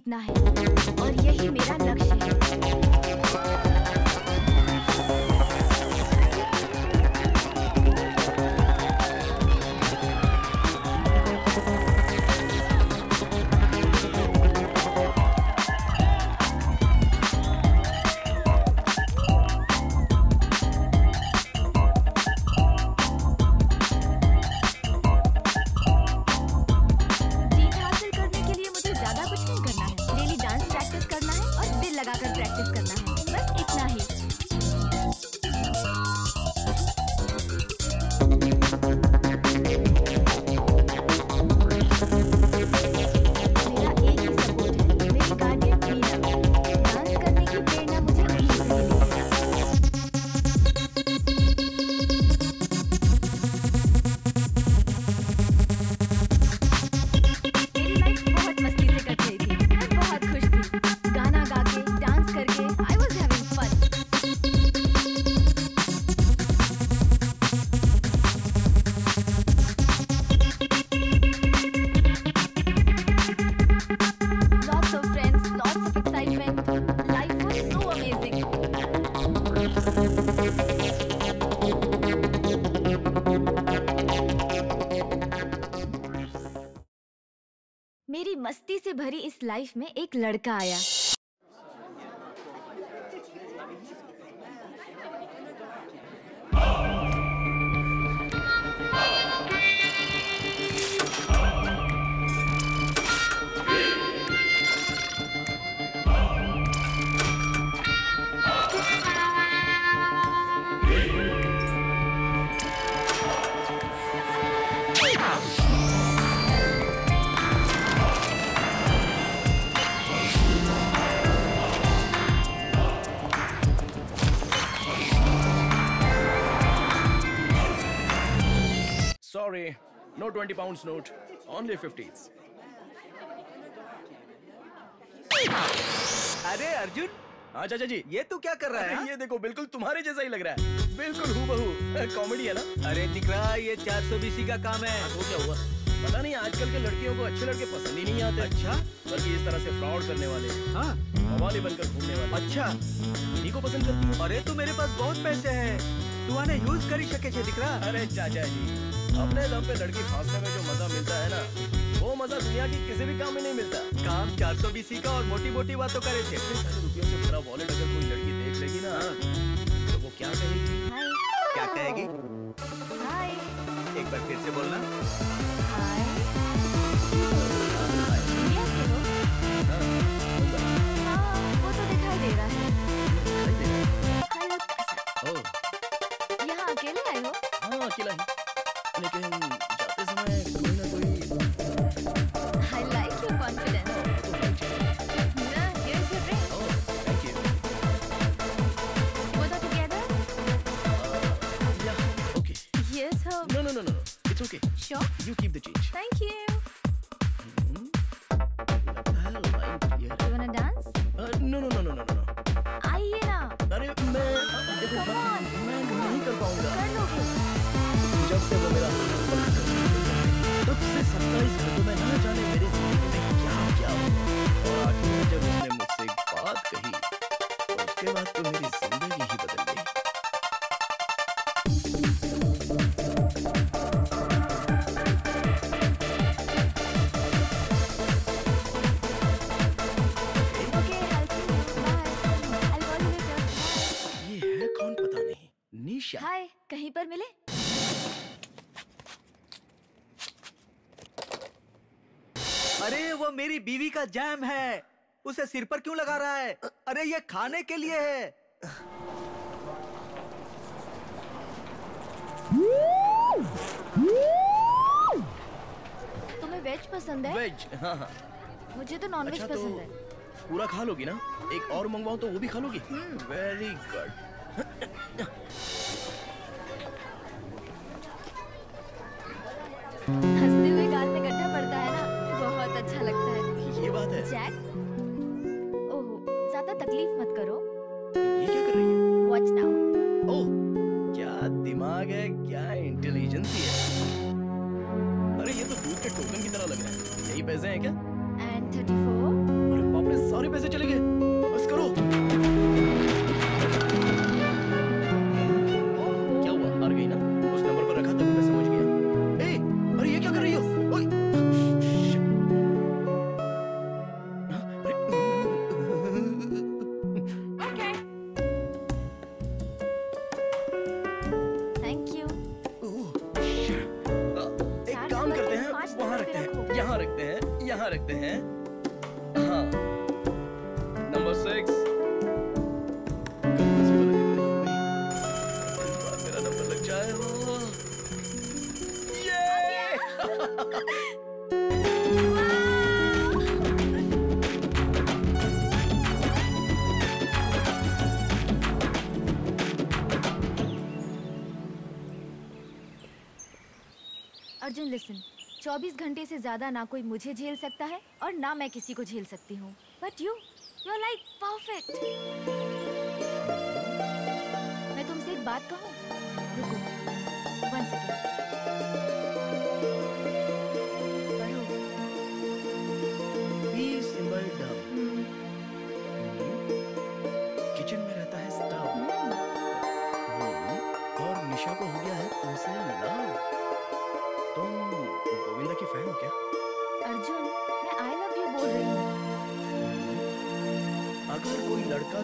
जीतना है। भरी इस लाइफ में एक लड़का आया। 20 pounds note, only 50s. अरे अर्जुन! हाँ चाचा जी। ये तू क्या कर रहा है हाँ? ये देखो बिल्कुल तुम्हारे जैसा ही लग रहा है। बिल्कुल हूबहू। कॉमेडी है ना? अरे दिख रहा है ये 420 का काम है। तो क्या हुआ? पता नहीं आजकल के लड़कियों को अच्छे लड़के पसंद ही नहीं आते। अच्छा। बल्कि इस तरह से फ्रॉड करने वाले हाँ। हवाले बनकर घूमने वाले। अच्छा। इन्हीं को पसंद करती हो। अरे तू मेरे पास बहुत पैसे हैं। तू आने यूज કરી શકે છે દીકરા अरे चाचा जी अपने दम पे लड़की फांसने में जो मजा मिलता है ना वो मजा दुनिया की किसी भी काम में नहीं मिलता काम 420 का और मोटी मोटी बातों करे છે इतने सारे रुपयों से भरा वॉलेट अगर कोई लड़की देख लेगी ना तो वो क्या कहेगी हाय क्या कहेगी हाय एक बार फिर से बोलना अकेला ही लेकिन जाते समय कोई ना कोई आई लाइक योर कॉन्फिडेंस तो Oh, you. No, no, no, no, no. It's okay. Sure. You keep the change. Thank you सत्ताईस घंटों में ना जाने मेरे ज़िंदगी में क्या क्या हुआ? और आखिर जब उसने जैम है। उसे सिर पर क्यों लगा रहा है? अरे ये खाने के लिए है। तुम्हें वेज पसंद है? वेज हाँ हाँ। मुझे तो नॉन वेज अच्छा तो पसंद है। पूरा खा लोगी ना? एक और मंगवाऊं तो वो भी खा लोगी? वेरी गुड हँसते 24 घंटे से ज़्यादा ना कोई मुझे झेल सकता है और ना मैं किसी को झेल सकती हूँ। But you you are like perfect मैं तुमसे एक बात कहूँ?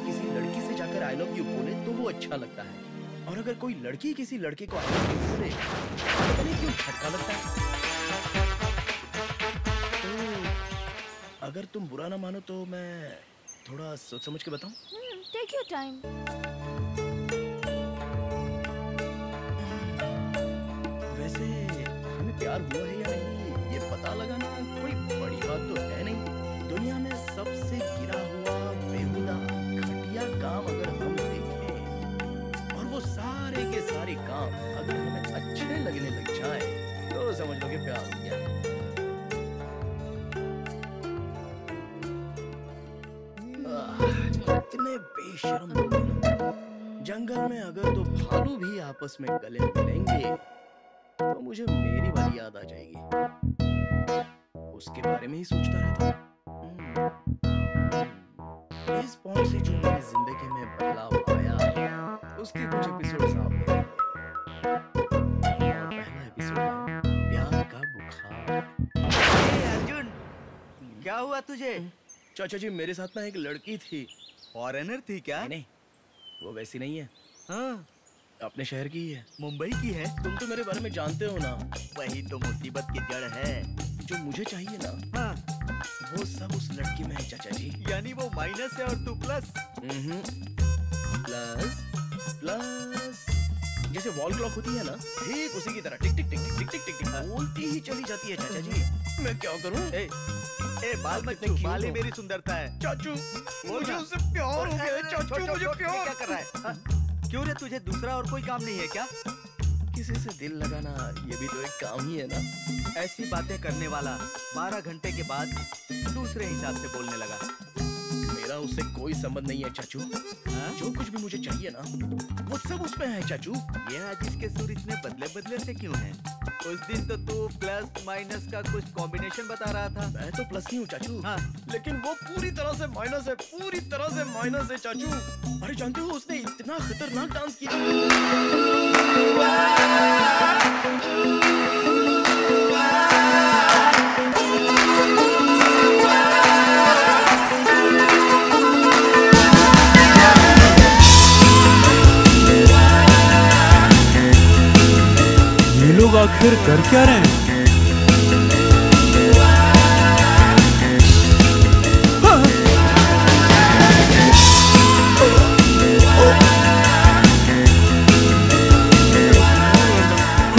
किसी लड़की से जाकर आई लव यू बोले तो वो अच्छा लगता है। और अगर कोई लड़की किसी लड़के को आई लव यू बोले तो पता नहीं क्यों झटका लगता है। तो अगर तुम बुरा ना मानो तो मैं थोड़ा सोच समझ के बताऊँ? टेक योर टाइम वैसे हमें प्यार हुआ है या नहीं ये पता लगाना कोई बड़ी बात तो है नहीं। दुनिया में सबसे इतने बेशरम लोग हैं जंगल में अगर दो भालू भी आपस में गले मिलेंगे तो मुझे मेरी वाली याद आ जाएगी। उसके बारे में ही सोचता रहता हम्म, इस पॉइंट से जो मेरी ज़िंदगी में बदलाव आया उसके कुछ एपिसोड सामने आ गए। और पहला एपिसोड प्यार का बुखार। अर्जुन क्या हुआ तुझे? चाचा जी मेरे साथ ना एक लड़की थी। फॉरेनर थी क्या? नहीं, वो वैसी नहीं है। हाँ। अपने शहर की है मुंबई की है? तुम तो मेरे बारे में जानते हो ना। वही तो मुसीबत की जड़ है। जो मुझे चाहिए ना हाँ। वो सब उस लड़की में है चाचा जी। यानी वो माइनस है और तू प्लस प्लस प्लस जैसे वॉल क्लॉक होती है ना। ठीक उसी की तरह। टिक टिक टिक टिक टिक टिक टिक बोलती ही चली जाती है चाचा जी। मैं क्या करूँ? ए बाल मत कितने छू बाल ही मेरी सुंदरता है। चाचू मुझे उससे प्यार हो गया चाचू मुझे प्यार। क्या कर रहा है? हाँ? क्यों रे तुझे दूसरा और कोई काम नहीं है क्या? किसी से दिल लगाना ये भी तो एक काम ही है ना? ऐसी बातें करने वाला बारह घंटे के बाद दूसरे हिसाब से बोलने लगा। मेरा उससे कोई संबंध नहीं है चाचू। हाँ? जो कुछ भी मुझे चाहिए ना वो सब उसमें है चाचू। ये आज इसके सुर इतने बदले बदले से क्यों है? उस दिन तो तू प्लस माइनस का कुछ कॉम्बिनेशन बता रहा था। मैं तो प्लस ही हूँ चाचू। हाँ। लेकिन वो पूरी तरह से माइनस है पूरी तरह से माइनस है चाचू। अरे जानते हो उसने इतना खतरनाक डांस किया? आखिर कर क्या रहे हैं?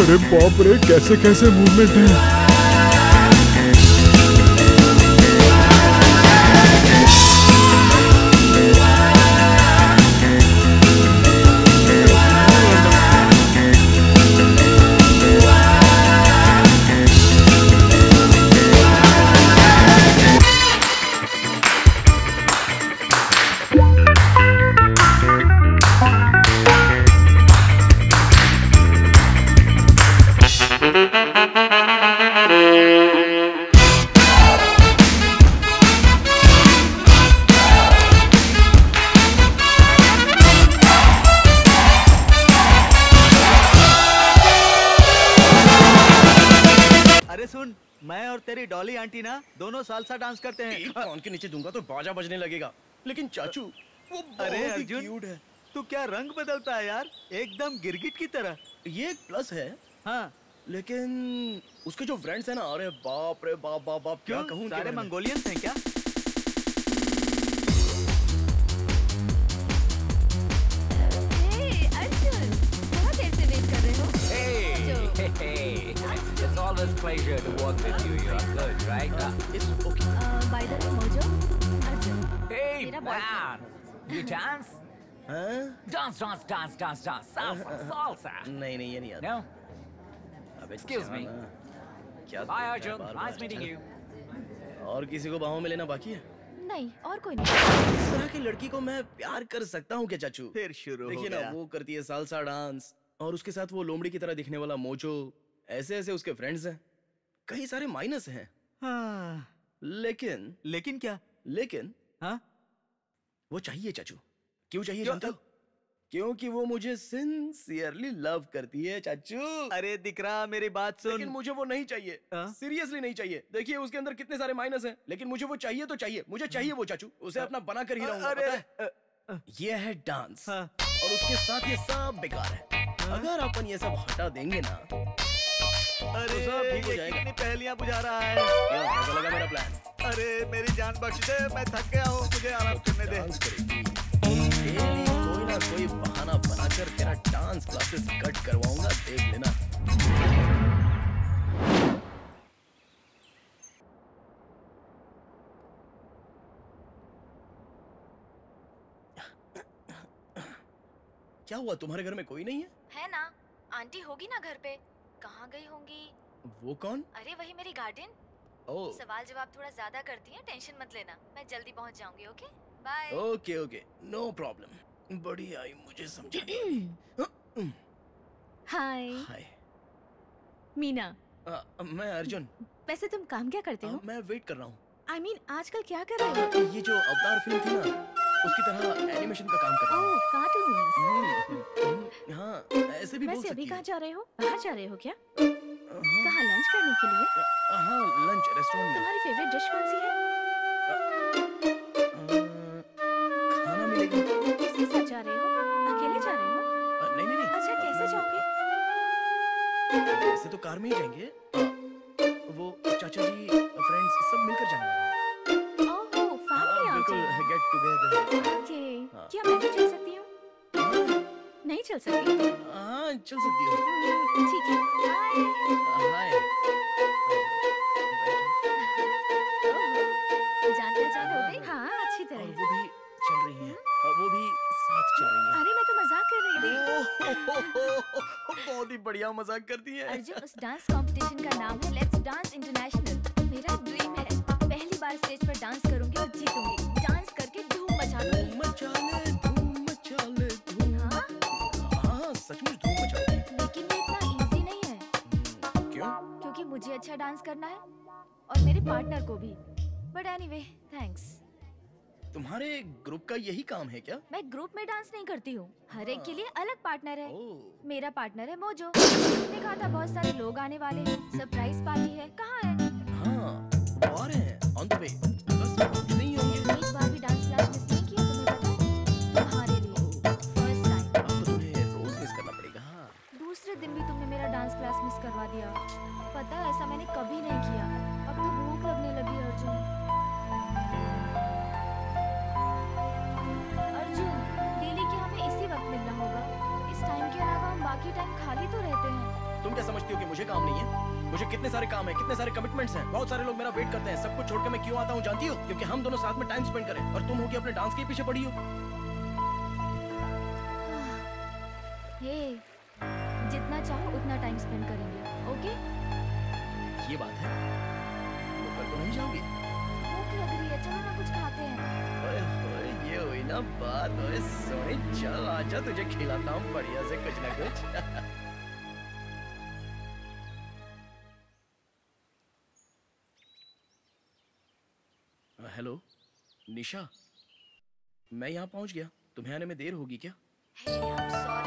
अरे बाप रे कैसे कैसे मूवमेंट है? तेरी डॉली आंटी ना दोनों सालसा डांस करते हैं। कान के नीचे दूँगा तो बाजा बजने लगेगा। लेकिन चाचू वो अरे अर्जुन क्यूट है। तू क्या रंग बदलता है यार? एकदम गिरगिट की तरह। ये एक प्लस है। हाँ। लेकिन उसके जो फ्रेंड्स हैं ना अरे बाप रे बाप बाप बाप क्या कहूँ सारे मंगोलियंस हैं क्या? हे? हो Hey, hey, always pleasure to work with you. You're good, right? Uh, It's okay. By the way Mojo Arjun Hey, man, you dance? हाँ? Dance, dance, dance, dance, dance. Salsa, salsa. नहीं नहीं ये नहीं आता No? Excuse me. क्या Hi, Arjun. Nice meeting you. और किसी को बाहों में लेना बाकी है नहीं और कोई नहीं इस तरह की लड़की को मैं प्यार कर सकता हूँ क्या चाचू फिर शुरू देखिए ना वो करती है सालसा डांस और उसके साथ वो लोमड़ी की तरह दिखने वाला मोचो ऐसे ऐसे उसके फ्रेंड्स हैं। कई सारे माइनस हैं। हाँ, लेकिन लेकिन क्या? लेकिन हाँ? वो चाहिए चाचू। क्यों चाहिए क्यों? जानते हो? क्योंकि वो मुझे सिंसियरली लव करती है चाचू। अरे दिख रहा मेरी बात सुन। लेकिन मुझे वो नहीं चाहिए। हाँ? सीरियसली नहीं चाहिए। देखिए उसके अंदर कितने सारे माइनस हैं लेकिन मुझे वो चाहिए तो चाहिए। मुझे चाहिए वो चाचू। उसे अपना बना कर ही रहूँगा अरे है? ये है डांस हाँ। और उसके साथ ये सब बेकार है। अगर अपन ये सब हटा देंगे ना अरे तो हो। कितनी पहेलियाँ बुझा रहा है। क्या? लगा मेरा प्लान अरे मेरी जान बख्श दे मैं थक गया हूँ मुझे आराम करने दे। कोई ना कोई बहाना बनाकर तेरा डांस क्लासेस कट करवाऊँगा देख लेना। क्या हुआ? तुम्हारे घर में कोई नहीं है? है ना? आंटी होगी ना घर पे। कहाँ गई होंगी? वो कौन? अरे वही मेरी गार्डन ओ। सवाल जवाब थोड़ा ज़्यादा करती है टेंशन मत लेना। मैं जल्दी पहुँच जाऊँगी okay? Bye. Okay okay. No problem. बड़ी आई मुझे समझा हाय। हाय। मीना। आ, मैं अर्जुन। वैसे तुम काम क्या करते आ, हो मैं वेट कर रहा हूँ। आई I मीन mean, आजकल क्या कर रहे हो? ये जो अवतार फ़िल्म थी ना उसकी तरह एनिमेशन का काम कर रहा हूँ। ओह कार्टून्स हम्म, हम्म, हाँ ऐसे भी बोल वैसे सकती अभी कहाँ जा रहे हो? बाहर जा रहे हो क्या? हाँ, कहाँ लंच करने के लिए? हाँ लंच रेस्टोरेंट में। तुम्हारी फेवरेट डिश कौन सी है? खाना मिलेगा। किसके साथ जा रहे हो? अकेले जा रहे हो? नहीं नहीं नहीं। अच्छा कैसे जाओगे? ऐसे तो कार में ही जाएँगे। वो चाचा जी फ्रेंड्स सब मिलकर हैं। ओह हाँ, बिल्कुल गेट टुगेदर ओके हाँ। क्या मैं भी चल सकती हूँ? नहीं चल सकती। हाँ चल सकती हो। हम्म, ठीक है। हाय जान पहचान हो गई। हाँ अच्छी और तरह वो भी चल रही हैं। और वो भी साथ चल रही हैं। अरे मैं तो मज़ाक कर रही थी। बहुत ही बढ़िया मज़ाक करती है। अर्जुन उस डांस कंपटीशन का नाम है लेट्स डांस इंटरनेशनल मेरा ड्रीम है। पहली बार स्टेज पर डांस करूँगी और जीतूँगी। मुझे अच्छा डांस करना है और मेरे पार्टनर को भी। बट एनीवे थैंक्स तुम्हारे ग्रुप का यही काम है क्या? मैं ग्रुप में डांस नहीं करती हूँ। हर एक के लिए अलग पार्टनर है। मेरा पार्टनर है मोजो उसने कहा था बहुत सारे लोग आने वाले हैं। सरप्राइज़ पार्टी है। कहाँ है? हाँ आ रहे हैं ऑन द वे बस दिन भी तुमने मेरा डांस क्लास मिस करवा दिया। पता है ऐसा मैंने कभी नहीं किया। अब तो भूख लगने लगी अर्जुन। अर्जुन डेली की हमें इसी वक्त मिलना होगा। इस टाइम के अलावा हम बाकी टाइम खाली तो रहते हैं। तुम क्या समझती हो कि मुझे काम नहीं है? मुझे कितने सारे काम है कितने सारे कमिटमेंट्स हैं? बहुत सारे लोग मेरा वेट करते हैं। सब कुछ छोड़कर मैं क्यों आता हूँ जानती हो? क्योंकि हम दोनों साथ में टाइम स्पेंड करें और तुम होगी अपने डांस के पीछे पड़ी हो। हे जितना चाहो उतना टाइम स्पेंड करेंगे ओके ये बात है। तो नहीं जाओगी। भूख लग रही है चलो ना कुछ खाते हैं। ओए ओए ये हुई ना बात। ओए सोनी चल आजा तुझे खिलाता हूँ बढ़िया से कुछ ना कुछ। हेलो निशा मैं यहाँ पहुँच गया। तुम्हें आने में देर होगी क्या? हे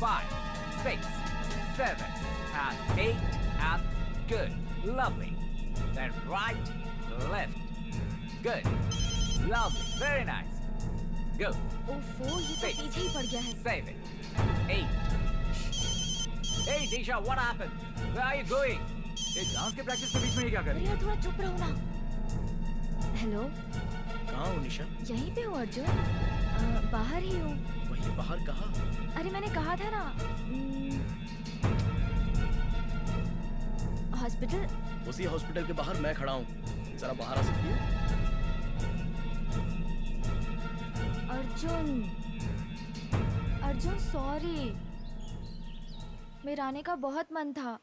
Five, six, seven, and eight, and good, lovely. Then right, left, good, lovely, very nice. Go, ओफो ये तो Six. पीछे ही पड़ गया है seven, eight. Hey, Disha, what happened? Where are you going? ये डांस के प्रैक्टिस के बीच में ये क्या कर रही भैया थोड़ा चुप रहो ना हेलो कहाँ हो निशा यहीं पे हो अर्जुन अ, बाहर ही हूँ वही बाहर कहा? अरे मैंने कहा था ना। हम्म, हॉस्पिटल? उसी हॉस्पिटल के बाहर मैं खड़ा हूँ। जरा बाहर आ सकती हो? अर्जुन। अर्जुन सॉरी मेरा आने का बहुत मन था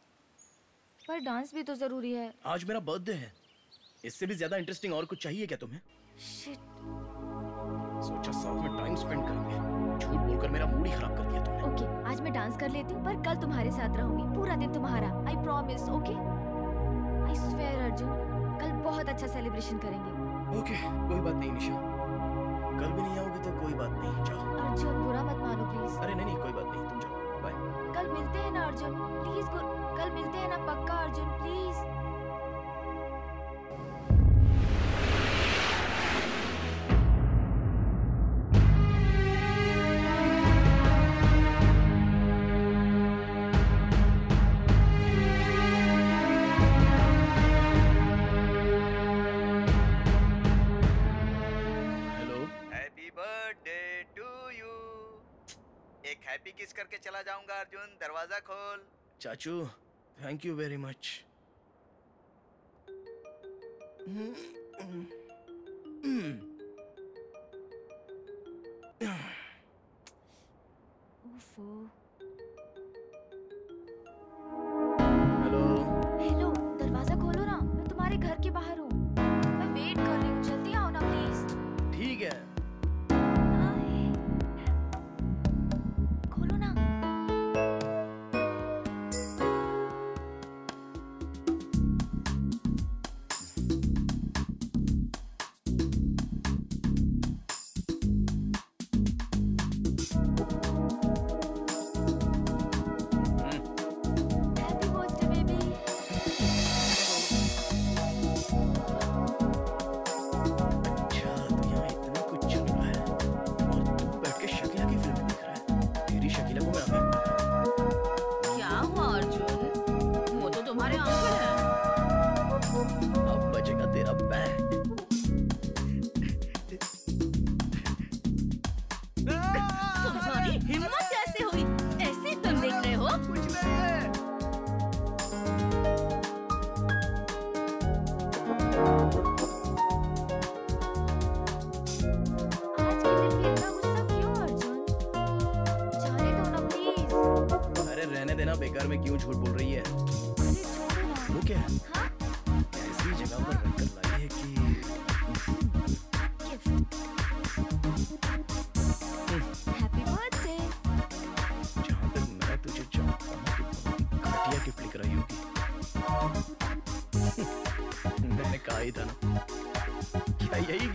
पर डांस भी तो ज़रूरी है। आज मेरा बर्थडे है। इससे भी ज़्यादा इंटरेस्टिंग और कुछ चाहिए क्या तुम्हें? शिट सोचा साथ में टाइम स्पेंड करेंगे। झूठ बोलकर मेरा मूड ही खराब कर दिया तुमने। ओके okay, आज मैं डांस कर लेती हूँ पर कल तुम्हारे साथ रहूँगी पूरा दिन तुम्हारा I promise okay? I swear Arjun कल बहुत अच्छा सेलिब्रेशन करेंगे। ओके okay, कोई बात नहीं निशा। कल भी नहीं आओगे तो कोई बात नहीं जाओ। अर्जुन बुरा मत मानो प्लीज़ अरे नहीं नहीं कोई बात नहीं तुम जाओ बाय कल मिलते हैं ना अर्जुन प्लीज़ कल मिलते हैं ना पक्का अर्जुन प्लीज़ हैप्पी किस करके चला जाऊँगा अर्जुन? दरवाज़ा खोल। चाचू थैंक यू वेरी मच ओफो।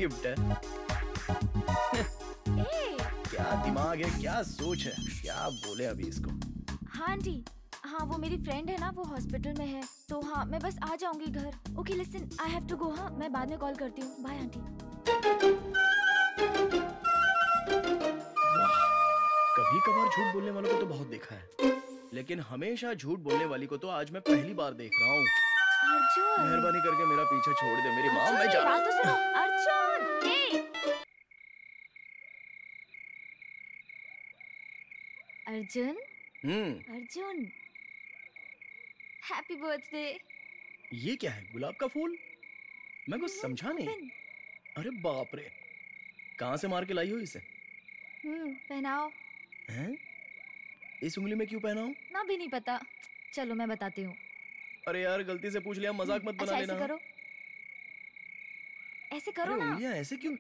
गिफ्ट है। क्या दिमाग है क्या सोच है क्या बोले अभी इसको? हाँ आंटी हाँ वो मेरी फ्रेंड है ना वो हॉस्पिटल में है। तो हाँ मैं बस आ जाऊँगी घर। Okay listen I have to go हाँ मैं बाद में कॉल करती हूँ। बाय आंटी कभी कभार झूठ बोलने वालों को तो बहुत देखा है। लेकिन हमेशा झूठ बोलने वाली को तो आज मैं पहली बार देख रहा हूँ। मेहरबानी करके मेरा पीछा छोड़ दे मेरी माँ मैं जा रहा बात Arjun hmm Arjun happy birthday ये क्या है गुलाब का फूल? मैं कुछ समझा नहीं। अरे बाप रे। कहाँ से मार के लाई हो इसे? हम्म पहनाओ। हैं? इस उंगली में क्यों पहना हूँ ना भी नहीं पता। चलो मैं बताती हूँ। अरे यार गलती से पूछ लिया मज़ाक मत अच्छा बना ऐसे लेना। करो। ऐसे करो ना। उंगलियाँ ऐसे क्यों?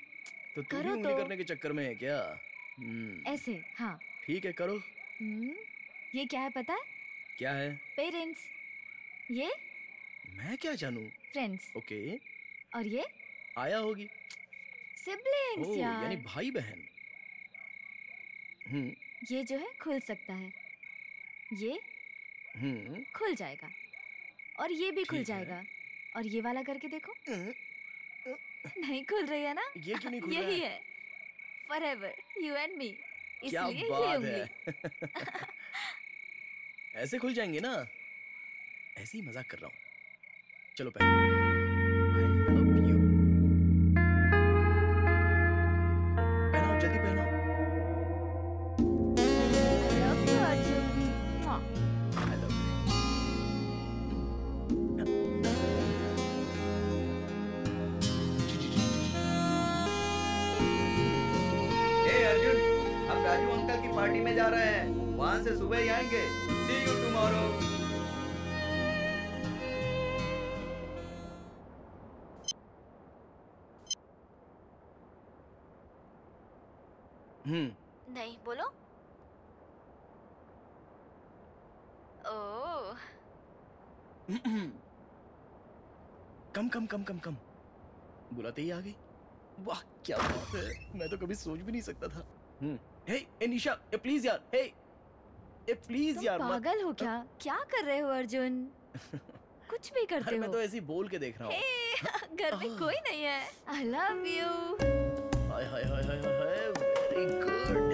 तो तू भी उंगली तो। करने के चक्कर में है क्या? हम्म। ऐसे हाँ। ठीक है करो। हम्म ये क्या है पता? है क्या है? पेरेंट्स। ये? मैं क्या जानूं? फ्रेंड्स। ओके। और ये? आया होगी। सिबलिंग्स यार यानी भाई बहन हम्म। ये जो है खुल सकता है। ये? हम्म। खुल जाएगा। और ये भी खुल जाएगा। और ये वाला करके देखो। नहीं खुल रही है ना? ये क्यों नहीं खुल रहा यही है? For forever you and me क्या इसलिए ये उंगली है। ऐसे खुल जाएँगे ना? ऐसे ही मज़ाक कर रहा हूँ। चलो पहले। जा रहे हैं। वहाँ से सुबह ही आएँगे। See you tomorrow hmm. नहीं बोलो। ओह कम कम कम कम कम। बुलाते ही आ गई। वाह क्या बात है। मैं तो कभी सोच भी नहीं सकता था। हम्म। हे निशा प्लीज़ यार हे ए प्लीज़ यार पागल हो क्या? क्या कर रहे हो अर्जुन? कुछ भी करते हो मैं तो ऐसी बोल के देख रहा हूँ। हे, घर में। कोई नहीं है। I love you hi hi hi hi very good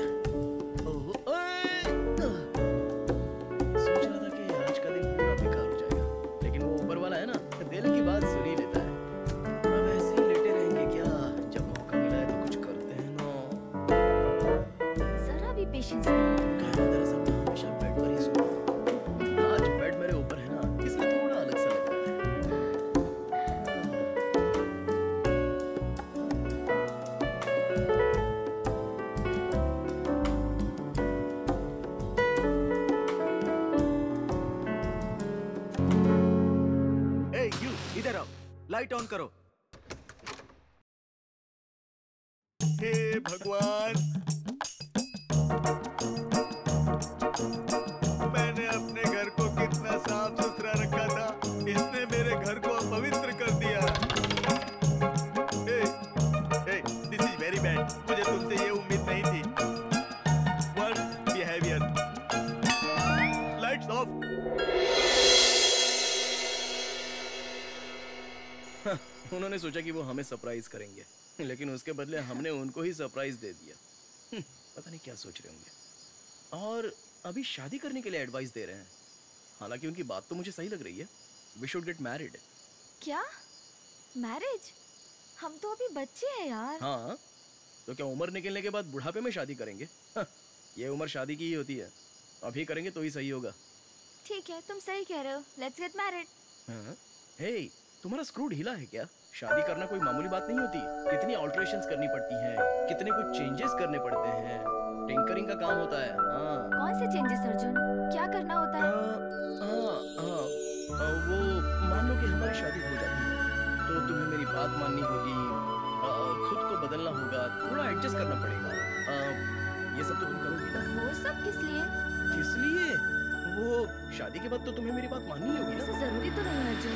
इधर आओ। लाइट ऑन करो। हमें सरप्राइज़ करेंगे। लेकिन उसके बदले हमने उनको ही सरप्राइज़ दे दिया। हम्म, पता नहीं क्या सोच रहे होंगे। और अभी शादी करने के लिए एडवाइस दे रहे हैं। हालाँकि उनकी बात तो मुझे सही लग रही है। वी शुड गेट मैरिड क्या? मैरिज हम तो अभी बच्चे हैं यार। हाँ तो क्या उम्र निकलने के बाद बुढ़ापे में शादी करेंगे? हाँ, ये उम्र शादी की ही होती है। अभी करेंगे तो ही सही होगा। ठीक है तुम सही कह रहे हो। लेट्स गेट मैरिड हाँ? हे तुम्हारा स्क्रू ढीला है क्या? शादी करना कोई मामूली बात नहीं होती। कितनी ऑल्टरेशंस करनी पड़ती हैं कितने कुछ चेंजेस करने पड़ते हैं। टिंकरिंग का काम होता है हाँ। कौन से चेंजेस अर्जुन? क्या करना होता है? आ, आ, आ, वो मान लो कि हमारी शादी हो जाती है तो तुम्हें मेरी बात माननी होगी। खुद को बदलना होगा थोड़ा एडजस्ट करना पड़ेगा। आ, ये सब तो तुम करोगी ना। वो सब किस लिए? किस लिए? वो शादी के बाद तो तुम्हें मेरी बात माननी होगी ना। ज़रूरी तो नहीं है अर्जुन।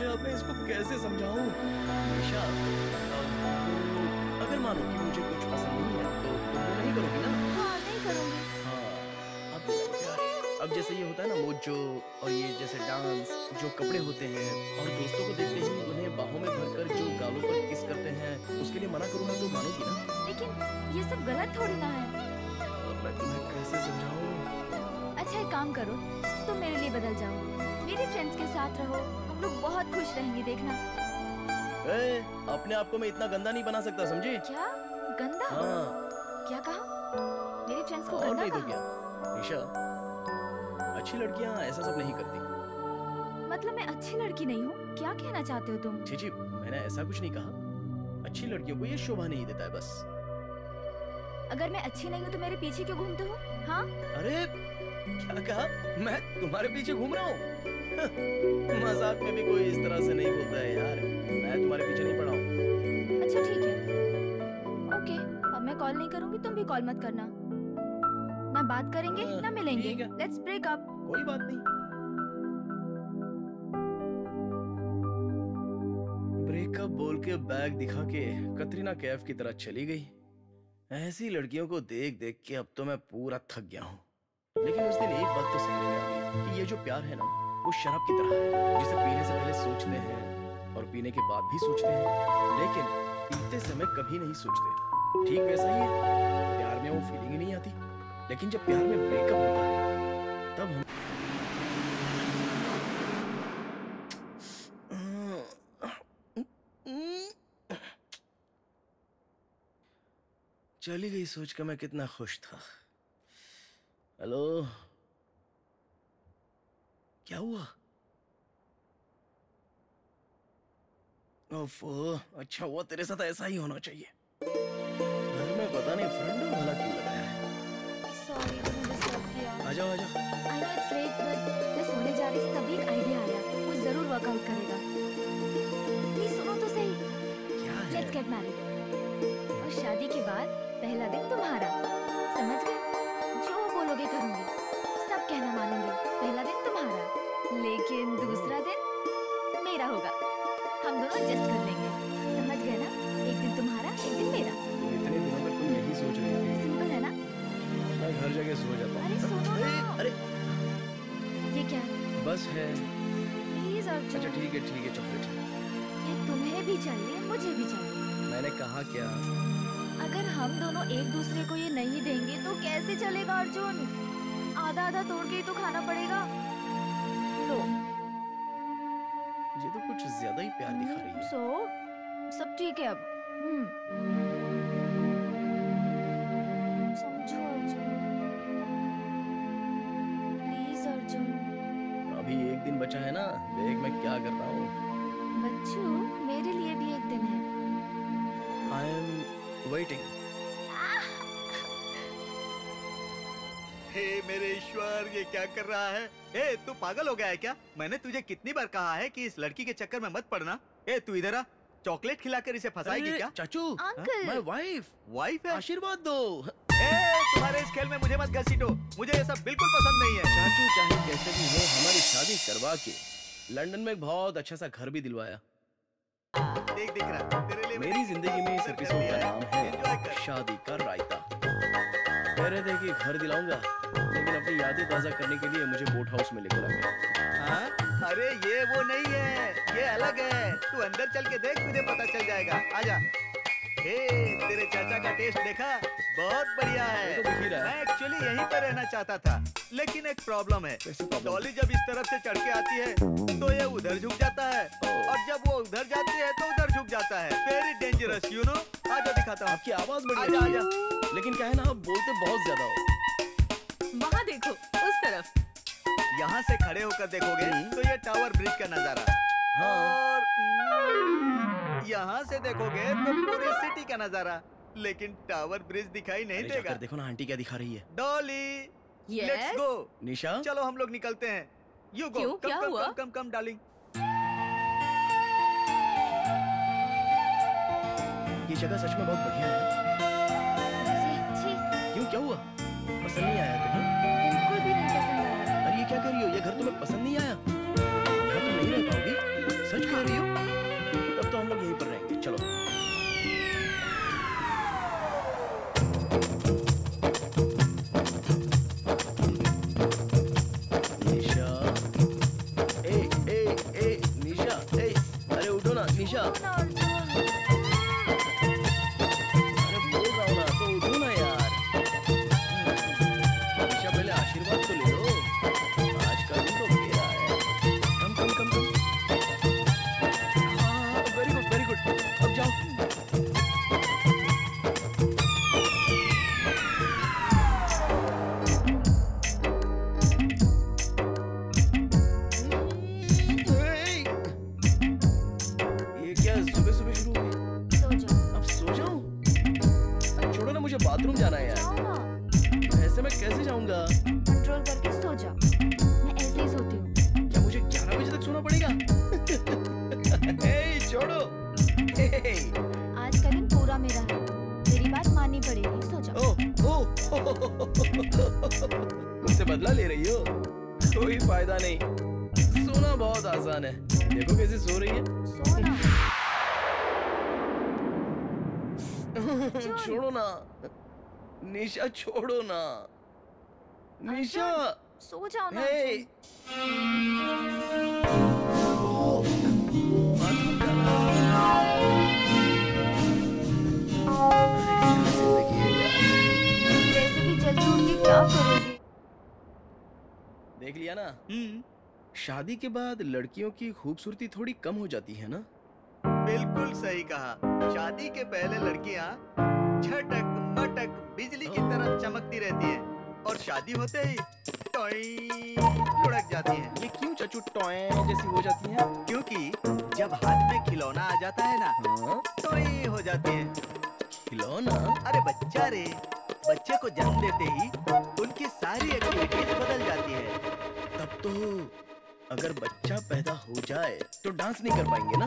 है अब मैं इसको कैसे समझाऊं? निशा अगर मानो कि मुझे कुछ पसंद नहीं है तो तुम वो नहीं करोगी ना? हाँ नहीं करूँगी। हाँ अब अब जैसे ये होता है ना मोजो और ये जैसे डांस जो कपड़े होते हैं और दोस्तों को देखते ही उन्हें बाहों में भरकर जो गालों पर किस करते हैं उसके लिए मना करूँगा तो मानोगी ना? लेकिन ये सब गलत थोड़ी ना है। और मैं तुम्हें कैसे समझाऊं? अच्छा एक काम करो तुम मेरे लिए बदल जाओ। मेरे फ्रेंड्स के साथ रहो। लोग बहुत खुश रहेंगे देखना। ए, अपने आप को मैं इतना गंदा नहीं बना सकता समझी? क्या? गंदा? हाँ। क्या कहा? मेरे फ्रेंड्स को और गंदा नहीं तो क्या? निशा अच्छी लड़कियाँ ऐसा सब नहीं करती। मतलब मैं अच्छी लड़की नहीं हूँ? क्या कहना चाहते हो तुम? जी जी मैंने ऐसा कुछ नहीं कहा। अच्छी लड़कियों को ये शोभा नहीं देता है बस। अगर मैं अच्छी नहीं हूँ तो मेरे पीछे क्यों घूमते हो? हाँ? अरे क्या कहा? मैं तुम्हारे पीछे घूम रहा हूँ? मज़ाक में भी कोई इस तरह से नहीं बोलता है यार। मैं तुम्हारे पीछे नहीं पड़ा हूँ। अच्छा ठीक है। ओके अब मैं कॉल नहीं करूँगी तुम भी कॉल मत करना। ना बात करेंगे हाँ, ना मिलेंगे। लेट्स ब्रेक अप कोई बात नहीं। ब्रेकअप बोल के बैग दिखा के कतरीना कैफ की तरह चली गई। ऐसी लड़कियों को देख देख के अब तो मैं पूरा थक गया हूँ। लेकिन उस दिन एक बात तो समझ में आ गई कि ये जो प्यार है ना वो शराब की तरह है, जिसे पीने से पहले सोचते हैं और पीने के बाद भी सोचते हैं, लेकिन पीते समय कभी नहीं सोचते ठीक वैसा ही है। प्यार में वो फीलिंग ही नहीं आती। लेकिन जब प्यार में ब्रेकअप होता है, तब हम चली गई सोच कर मैं कितना खुश था। हेलो? क्या हुआ? ओफो अच्छा हुआ तेरे साथ ऐसा ही होना चाहिए। घर में पता नहीं फ्रेंड भला क्यों लगाया है? सॉरी तुमने डिस्टर्ब किया। आ जाओ आ जाओ। I know it's late but मैं सोने जा रही थी तभी एक आइडिया आया। वो ज़रूर वर्कआउट करेगा। प्लीज़ सुनो तो सही। क्या है? लेट्स गेट मैरिड और शादी के बाद पहला दिन तुम्हारा। समझ गए? जो बोलोगे करूँगी। सब कहना मानूँगी। लेकिन दूसरा दिन मेरा होगा। हम दोनों एडजस्ट कर लेंगे। समझ गए ना? एक दिन तुम्हारा एक दिन मेरा। इतने दिनों तक तुम यही सोच रही थी। सिंपल है ना? मैं हर जगह सो जाता अरे हूँ सुनो अरे ना। अरे ये क्या? बस है। प्लीज़ अच्छा ठीक है ठीक है चॉकलेट। ये तुम्हें भी चाहिए मुझे भी चाहिए। मैंने कहा क्या? अगर हम दोनों एक दूसरे को ये नहीं देंगे तो कैसे चलेगा अर्जुन? आधा आधा तोड़ के ही तो खाना पड़ेगा। लो ये तो कुछ ज़्यादा ही प्यार दिखा रही है। सो सब ठीक है अब। हम्म। समझो अर्जुन। प्लीज़ अर्जुन। अभी एक दिन बचा है ना देख मैं क्या करता हूँ। बच्चू मेरे लिए भी एक दिन है। आई एम वेटिंग हे मेरे ईश्वर ये क्या कर रहा है? ए तू पागल हो गया है क्या? मैंने तुझे कितनी बार कहा है कि इस लड़की के चक्कर में मत पड़ना। ए तू इधर आ। चॉकलेट खिलाकर इसे फंसाएगी क्या? चाचू अंकल। माय वाइफ वाइफ है? आशीर्वाद दो। ए तुम्हारे इस खेल में मुझे मत घसीटो। मुझे ये सब बिल्कुल पसंद नहीं है। चाचू चाहे कैसे भी हो हमारी शादी करवा के लंदन में एक बहुत अच्छा सा घर भी दिलवाया। देख दिख रहा तेरे लिए मेरी ज़िंदगी में इस एपिसोड का नाम है शादी का रायता। कह रहे थे कि घर दिलाऊँगा लेकिन अपनी यादें ताज़ा करने के लिए मुझे बोट हाउस में लेकर आ गए हाँ? अरे ये वो नहीं है ये अलग है। तू अंदर चल के देख मुझे पता चल जाएगा। आजा। हे तेरे चाचा का टेस्ट देखा? बहुत बढ़िया है। तो। मैं एक्चुअली यहीं पर रहना चाहता था। लेकिन एक प्रॉब्लम है। डॉली जब इस तरफ़ से चढ़ के आती है तो ये उधर झुक जाता है। और जब वो उधर जाती है तो उधर झुक जाता है। वेरी डेंजरस यू नो आजा दिखाता हूँ। आपकी आवाज़ बड़ी आजा आजा। लेकिन क्या है ना आप बोलते बहुत ज़्यादा हो। वहाँ देखो उस तरफ़। यहाँ से खड़े होकर देखोगे हम्म। तो ये टावर ब्रिज का नज़ारा। हाँ। और यहाँ से देखोगे तो पूरी सिटी का नज़ारा। लेकिन टावर ब्रिज दिखाई नहीं देगा। देखो ना आंटी क्या दिखा रही है। Dolly let's yes go Nisha? चलो हम लोग निकलते हैं। यू गो क्यों? कम क्या कम हुआ? कम कम कम डार्लिंग ये जगह सच में बहुत बढ़िया है। क्यों? क्या हुआ? पसंद नहीं आया तुम्हें? बिल्कुल भी नहीं पसंद आया। अरे ये क्या कर रही हो? ये घर तुम्हें पसंद नहीं आया? निशा छोड़ो ना। निशा। सो जाओ ना। वैसे भी के क्या करोगी? देख लिया ना। हम्म। शादी के बाद लड़कियों की खूबसूरती थोड़ी कम हो जाती है ना? बिल्कुल सही कहा। शादी के पहले लड़कियाँ झटक मटक बिजली की तरह चमकती रहती हैं और शादी होते ही लुढ़क जाती हैं। ये क्यों चचू टॉय जैसी हो जाती है? क्योंकि जब हाथ में खिलौना आ जाता है ना टोई हो जाती है। खिलौना? अरे बच्चा रे बच्चे को जन्म देते ही उनकी सारी एक्टिविटीज़ बदल जाती है। तब तो अगर बच्चा पैदा हो जाए तो डांस नहीं कर पाएँगे ना?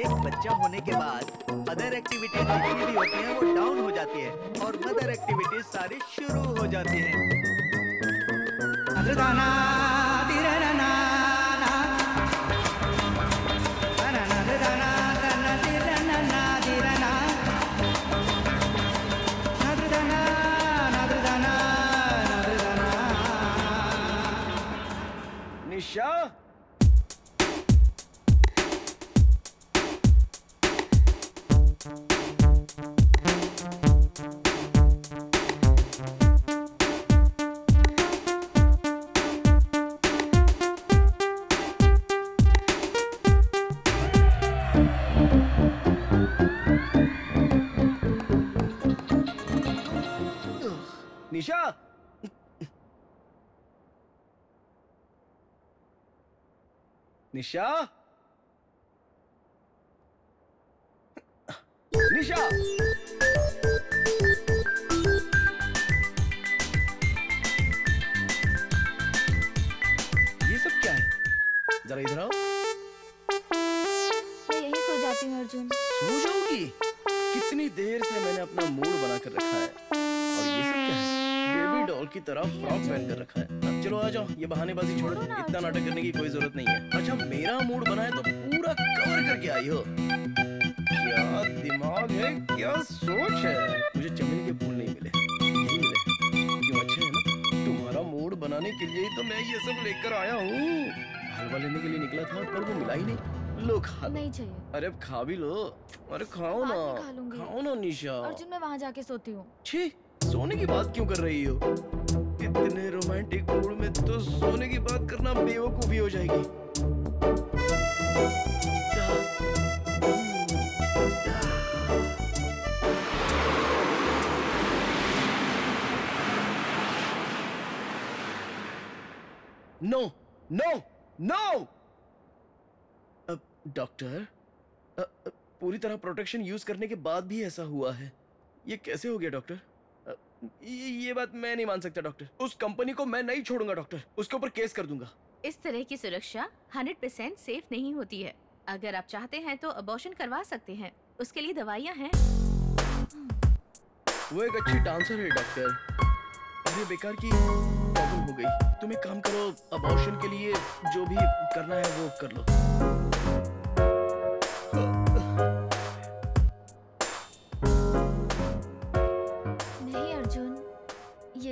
एक बच्चा होने के बाद अदर एक्टिविटीज़ जितनी भी होती है वो डाउन हो जाती है और मदर एक्टिविटीज़ सारी शुरू हो जाती हैं। निशा निशा? निशा? ये सब क्या है? जरा इधर आओ। मैं यहीं सो जाती हूँ अर्जुन। सो जाओगी कितनी देर से मैंने अपना मूड की तरह फ्रॉक पहन कर रखा है। अब चलो आ जाओ ये बहानेबाजी छोड़ो इतना नाटक करने की कोई ज़रूरत नहीं है। अच्छा मेरा मूड बना है तो पूरा कवर करके आई हो। क्या दिमाग है? क्या सोच है? मुझे चमेली के फूल नहीं मिले यही मिले। क्यों अच्छे है ना? तुम्हारा मूड बनाने के लिए ही तो मैं ये सब लेकर आया हूँ। हलवा लेने के लिए निकला था पर वो मिला ही नहीं। लो खा लो। नहीं चाहिए। अरे खा भी लो। अरे खाओ ना। खा खाओ ना निशा। अर्जुन मैं वहाँ जाके सोती हूँ। छी। सोने की बात क्यों कर रही हो? इतने रोमांटिक मूड में तो सोने की बात करना बेवकूफ़ी हो जाएगी। नो नो नो डॉक्टर पूरी तरह प्रोटेक्शन यूज़ करने के बाद भी ऐसा हुआ है। ये कैसे हो गया डॉक्टर ये, ये बात मैं नहीं मान सकता डॉक्टर उस कंपनी को मैं नहीं छोड़ूँगा डॉक्टर उसके ऊपर केस कर दूँगा. इस तरह की सुरक्षा 100% सेफ़ नहीं होती है. अगर आप चाहते हैं तो अबॉर्शन करवा सकते हैं. उसके लिए दवाइयाँ हैं। वो एक अच्छी डांसर है डॉक्टर अरे बेकार की प्रॉब्लम हो गई. तुम एक काम करो अबॉर्शन के लिए जो भी करना है वो कर लो.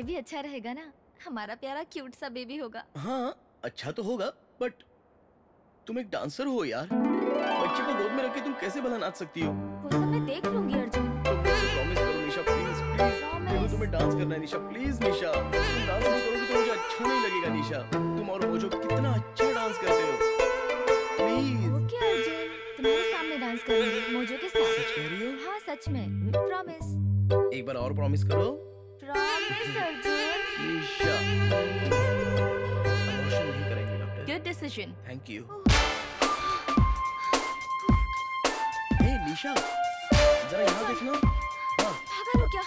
भी अच्छा रहेगा ना? हमारा प्यारा क्यूट सा बेबी होगा। हाँ अच्छा तो होगा बट तुम एक डांसर हो यार। बच्चे को गोद में रख के तुम कैसे भला नाच सकती हो? वो सब मैं देख लूँगी अर्जुन। तुम मुझसे प्रॉमिस करो निशा प्लीज़ प्लीज़ देखो तुम्हें डांस करना है निशा। प्लीज़ निशा। तुम डांस नहीं करोगी तो मुझे अच्छा नहीं लगेगा निशा। तुम और मोजो कितना अच्छा डांस करते हो। Please okay Arjun? तुम्हारे सामने डांस करूँगी मोजो के साथ। सच कह रही हो? हाँ सच में। प्रॉमिस एक बार और प्रॉमिस करो। प्रॉमिस अर्जुन निशा अबॉर्शन नहीं करेंगे doctor good decision thank you hey Nisha जरा यहाँ देखना हाँ। क्या?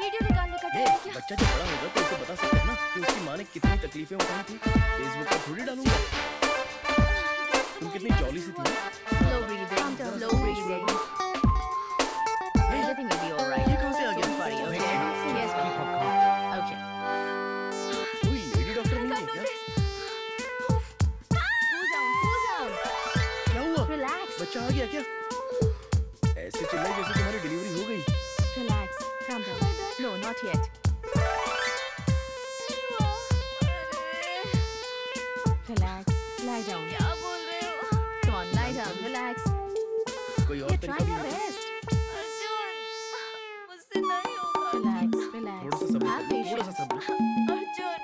वीडियो निकालने का टाइम क्या? बच्चा जब बड़ा होगा तो उसे बता सकते ना कि उसकी माँ ने कितनी तकलीफें उठाई थी। फेसबुक पर थोड़ी डालूँगा। तुम कितनी जॉली सी थी। Slow breathing. Slow breathing. Everything will be all right. चिल्लाई जैसे तुम्हारी डिलीवरी हो गई relax. Calm down. No, not yet. Relax. Lie down. क्या बोल रहे हो Come on, lie down. Relax. कोई और तरीका भी your अर्जुन मुझसे नहीं होगा Relax, थोड़ा सा सब्र थोड़ा सा सब्र अर्जुन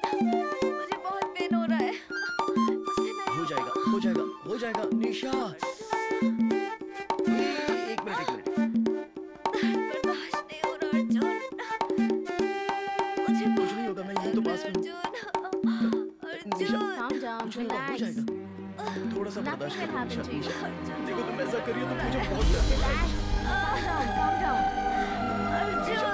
मुझे बहुत पेन हो रहा है मुझसे नहीं हो जाएगा हो जाएगा हो जाएगा निशा बर्दाश्त करो you. निशा देखो तुम ऐसा करिए तो मुझे बहुत डर लग रहा है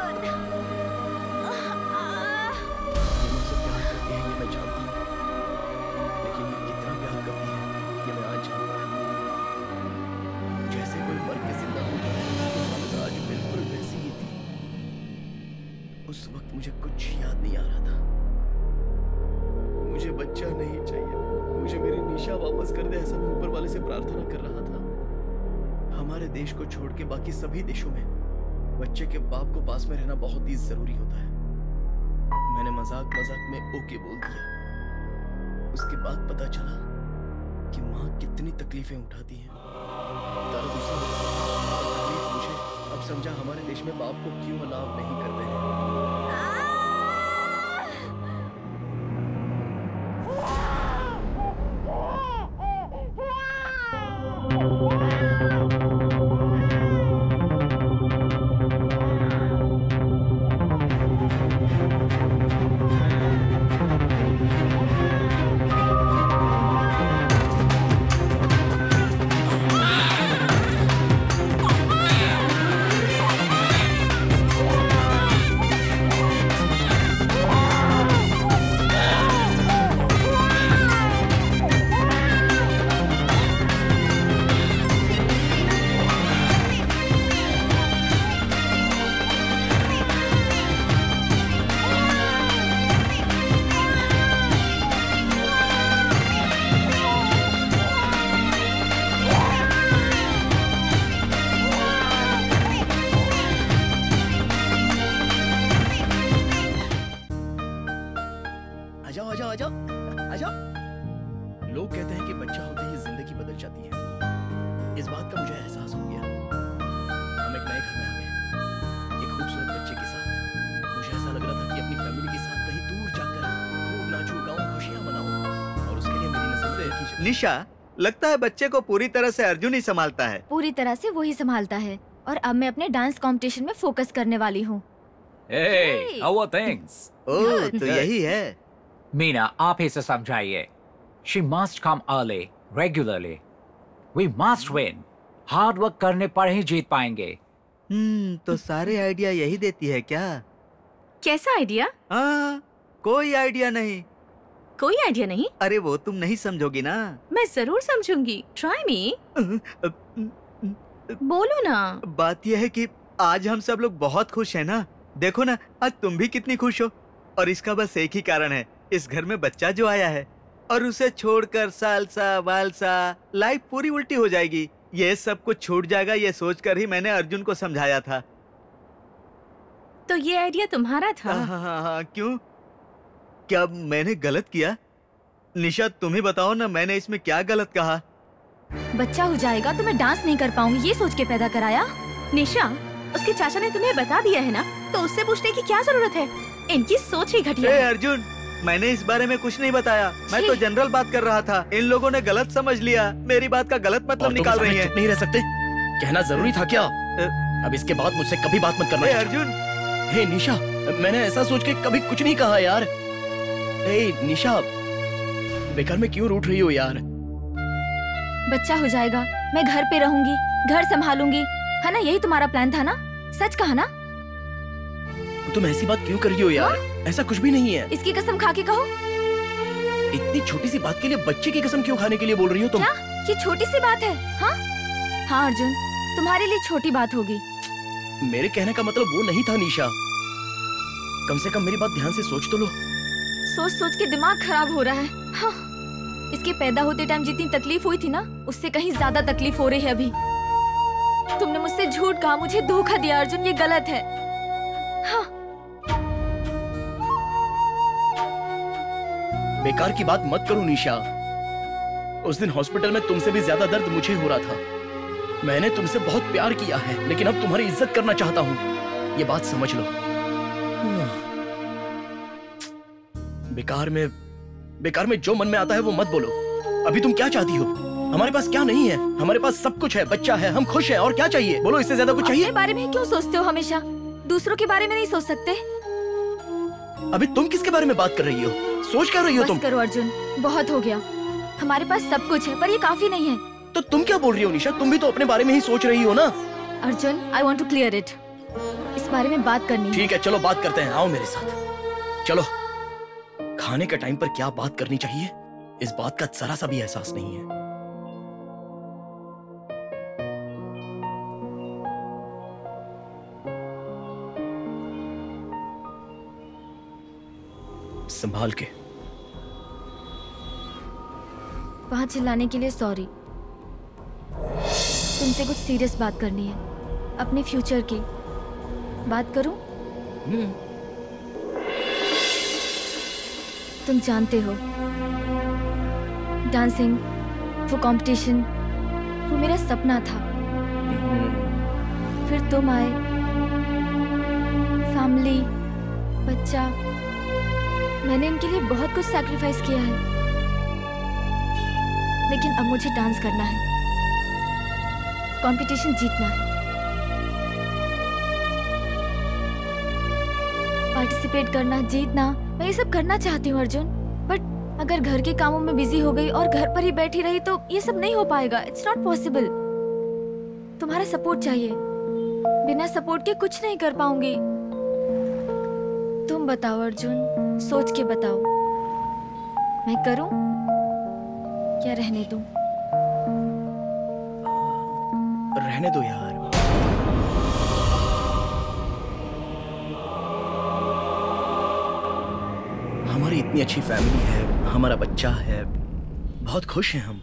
बाकी सभी देशों में बच्चे के बाप को पास में रहना बहुत ही ज़रूरी होता है। मैंने मज़ाक मज़ाक में ओके बोल दिया। उसके बाद पता चला कि माँ कितनी तकलीफें उठाती हैं। मुझे अब समझा हमारे देश में बाप को क्यों अलाव नहीं करते हैं। आ ही निशा लगता है बच्चे को पूरी तरह से अर्जुन ही संभालता है। पूरी तरह से वही संभालता है और अब मैं अपने डांस कंपटीशन में फोकस करने वाली हूँ। Hey, ओ तो यही है। मीना आप ही से समझाइए। She must come early, regularly. We must win. Hard work करने पर ही जीत पाएँगे। हम्म तो सारे आइडिया यही देती है क्या? कैसा आइडिया? हाँ कोई आइडिया नहीं। कोई आइडिया नहीं? अरे वो तुम नहीं समझोगी ना? मैं ज़रूर समझूँगी। ट्राई मी बोलो ना। बात यह है कि आज हम सब लोग बहुत खुश हैं ना? देखो ना आज तुम भी कितनी खुश हो। और इसका बस एक ही कारण है इस घर में बच्चा जो आया है और उसे छोड़कर सालसा वालसा लाइफ पूरी उल्टी हो जाएगी। ये सब कुछ छूट जाएगा ये सोचकर ही मैंने अर्जुन को समझाया था। तो ये आइडिया तुम्हारा था? हाँ हाँ हाँ हाँ क्यों? क्या मैंने गलत किया? निशा तुम ही बताओ ना मैंने इसमें क्या गलत कहा? बच्चा हो जाएगा तो मैं डांस नहीं कर पाऊँगी ये सोच के पैदा कराया। निशा उसके चाचा ने तुम्हें बता दिया है ना तो उससे पूछने की क्या ज़रूरत है? इनकी सोच ही घटिया है अर्जुन मैंने इस बारे में कुछ नहीं बताया। मैं तो जनरल बात कर रहा था। इन लोगों ने गलत समझ लिया। मेरी बात का गलत मतलब निकाल रही है। नहीं रह सकते? कहना ज़रूरी था क्या? अब इसके बाद मुझसे कभी बात मत करना अर्जुन। हे निशा मैंने ऐसा सोच के कभी कुछ नहीं कहा यार। हे निशा बेकार में क्यों रूठ रही हो यार? बच्चा हो जाएगा मैं घर पे रहूँगी घर संभालूँगी। है ना यही तुम्हारा प्लान था ना? सच कहा ना? तुम ऐसी बात क्यों कर रही हो यार? हा? ऐसा कुछ भी नहीं है। इसकी कसम खा के कहो। इतनी छोटी सी बात के लिए बच्चे की कसम क्यों खाने के लिए बोल रही हो तुम? क्या? ये छोटी सी बात है हाँ? हाँ अर्जुन तुम्हारे लिए छोटी बात होगी। मेरे कहने का मतलब वो नहीं था निशा। कम से कम मेरी बात ध्यान से सोच तो लो। सोच सोच के दिमाग खराब हो रहा है। हाँ इसके पैदा होते टाइम जितनी तकलीफ़ हुई थी ना, उससे कहीं ज़्यादा तकलीफ़ हो रही है अभी। तुमने मुझसे झूठ कहा, मुझे धोखा दिया, अर्जुन, ये गलत है। हाँ। बेकार की बात मत करो, निशा। उस दिन हॉस्पिटल में तुमसे भी ज़्यादा दर्द मुझे हो रहा था। मैंने तुमसे बहुत प्यार किया है, लेकिन अब तुम्हारी इज़्ज़त करना चाहता हूँ। ये बात समझ लो। बेकार में बेकार में जो मन में आता है वो मत बोलो। अभी तुम क्या चाहती हो? हमारे पास क्या नहीं है? हमारे पास सब कुछ है बच्चा है हम खुश हैं और क्या चाहिए? बोलो इससे ज़्यादा कुछ अपने चाहिए बारे में क्यों सोचते हो हमेशा? दूसरों के बारे में नहीं सोच सकते। अभी तुम किसके बारे में बात कर रही हो? सोच क्या रही हो तुम? करो अर्जुन बहुत हो गया। हमारे पास सब कुछ है पर ये काफ़ी नहीं है। तो तुम क्या बोल रही हो निशा? तुम भी तो अपने बारे में ही सोच रही हो ना? Arjun I want to clear it इस बारे में बात करनी है। ठीक है चलो बात करते हैं। आओ मेरे साथ। चलो। खाने के टाइम पर क्या बात करनी चाहिए? इस बात का जरा सा भी एहसास नहीं है। संभाल के। वहाँ चिल्लाने के लिए सॉरी तुमसे कुछ सीरियस बात करनी है। अपने फ्यूचर की। बात करूँ? हम्म, तुम जानते हो। डांसिंग वो कंपटीशन वो मेरा सपना था। हम्म, फिर तुम आए। फैमिली बच्चा। मैंने इनके लिए बहुत कुछ सैक्रिफाइस किया है। लेकिन अब मुझे डांस करना है। कंपटीशन जीतना है। पार्टिसिपेट करना जीतना। मैं ये सब करना चाहती हूँ, अर्जुन। बट अगर घर के कामों में बिज़ी हो गई और घर पर ही बैठी रही तो ये सब नहीं हो पाएगा। इट्स नॉट पॉसिबल तुम्हारा सपोर्ट चाहिए। बिना सपोर्ट के कुछ नहीं कर पाऊँगी। तुम बताओ, अर्जुन। सोच के बताओ। मैं करूँ? या रहने दूँ? रहने दो यार। इतनी अच्छी फैमिली है हमारा बच्चा है। बहुत खुश हैं हम।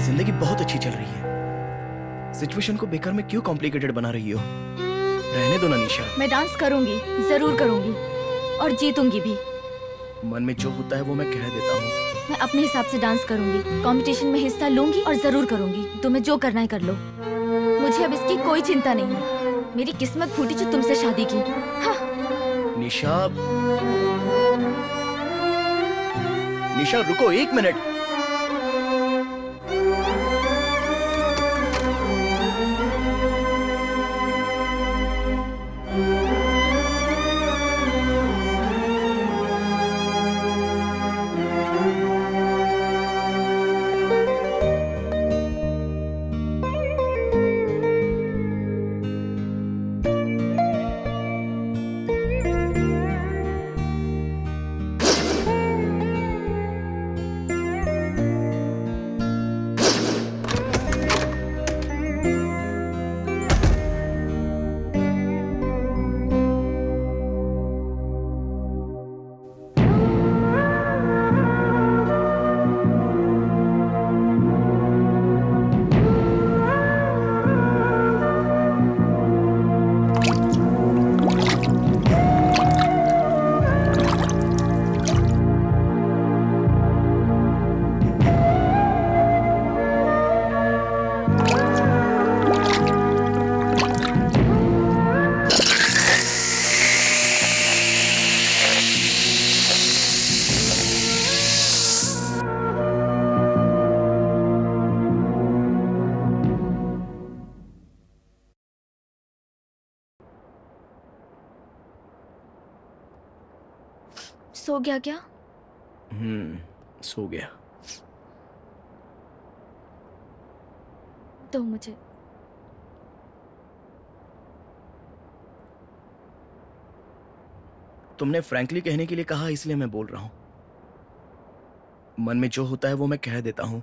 ज़िंदगी बहुत अच्छी चल रही है। सिचुएशन को बेकार में क्यों कॉम्प्लिकेटेड बना रही हो? रहने दो ना निशा। मैं डांस करूँगी ज़रूर करूँगी और जीतूँगी भी। मन में जो होता है वो मैं कह देता हूँ। मैं अपने हिसाब से डांस करूँगी कंपटीशन में हिस्सा लूँगी और ज़रूर करूँगी। तुम्हें जो करना है कर लो। मुझे अब इसकी कोई चिंता नहीं है। मेरी किस्मत फूटी जो तुमसे शादी की। हाँ। निशा निशा रुको एक मिनट। गया क्या? हम्म सो गया। दो मुझे। तुमने फ्रैंकली कहने के लिए कहा इसलिए मैं बोल रहा हूँ। मन में जो होता है वो मैं कह देता हूँ।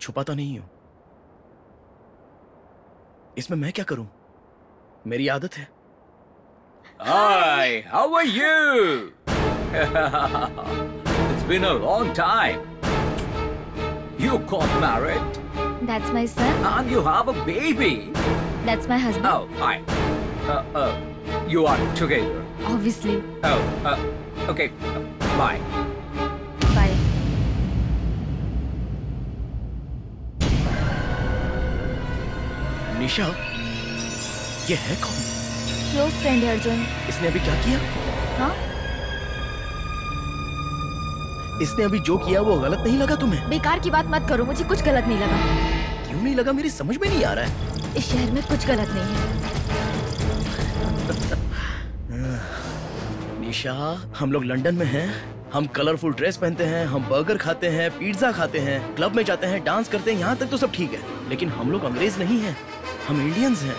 छुपाता नहीं हूँ। इसमें मैं क्या करूँ? मेरी आदत है। Hi, how are you? it's been a long time. You got married That's my son. and you have a baby. That's my husband. Oh, hi. Uh, uh, you are together. Obviously. Oh, uh, okay. Uh, bye. Bye. Nisha ये है कौन Close friend है अर्जुन. इसने अभी क्या किया हाँ? इसने अभी जो किया वो गलत नहीं लगा तुम्हें? बेकार की बात मत करो मुझे कुछ गलत नहीं लगा। क्यों नहीं लगा? मेरी समझ में नहीं आ रहा है। इस शहर में कुछ गलत नहीं है। निशा हम लोग लंदन में हैं। हम कलरफुल ड्रेस पहनते हैं हम बर्गर खाते हैं पिज्जा खाते हैं क्लब में जाते हैं डांस करते हैं यहाँ तक तो सब ठीक है। लेकिन हम लोग अंग्रेज़ नहीं हैं। हम इंडियंस हैं।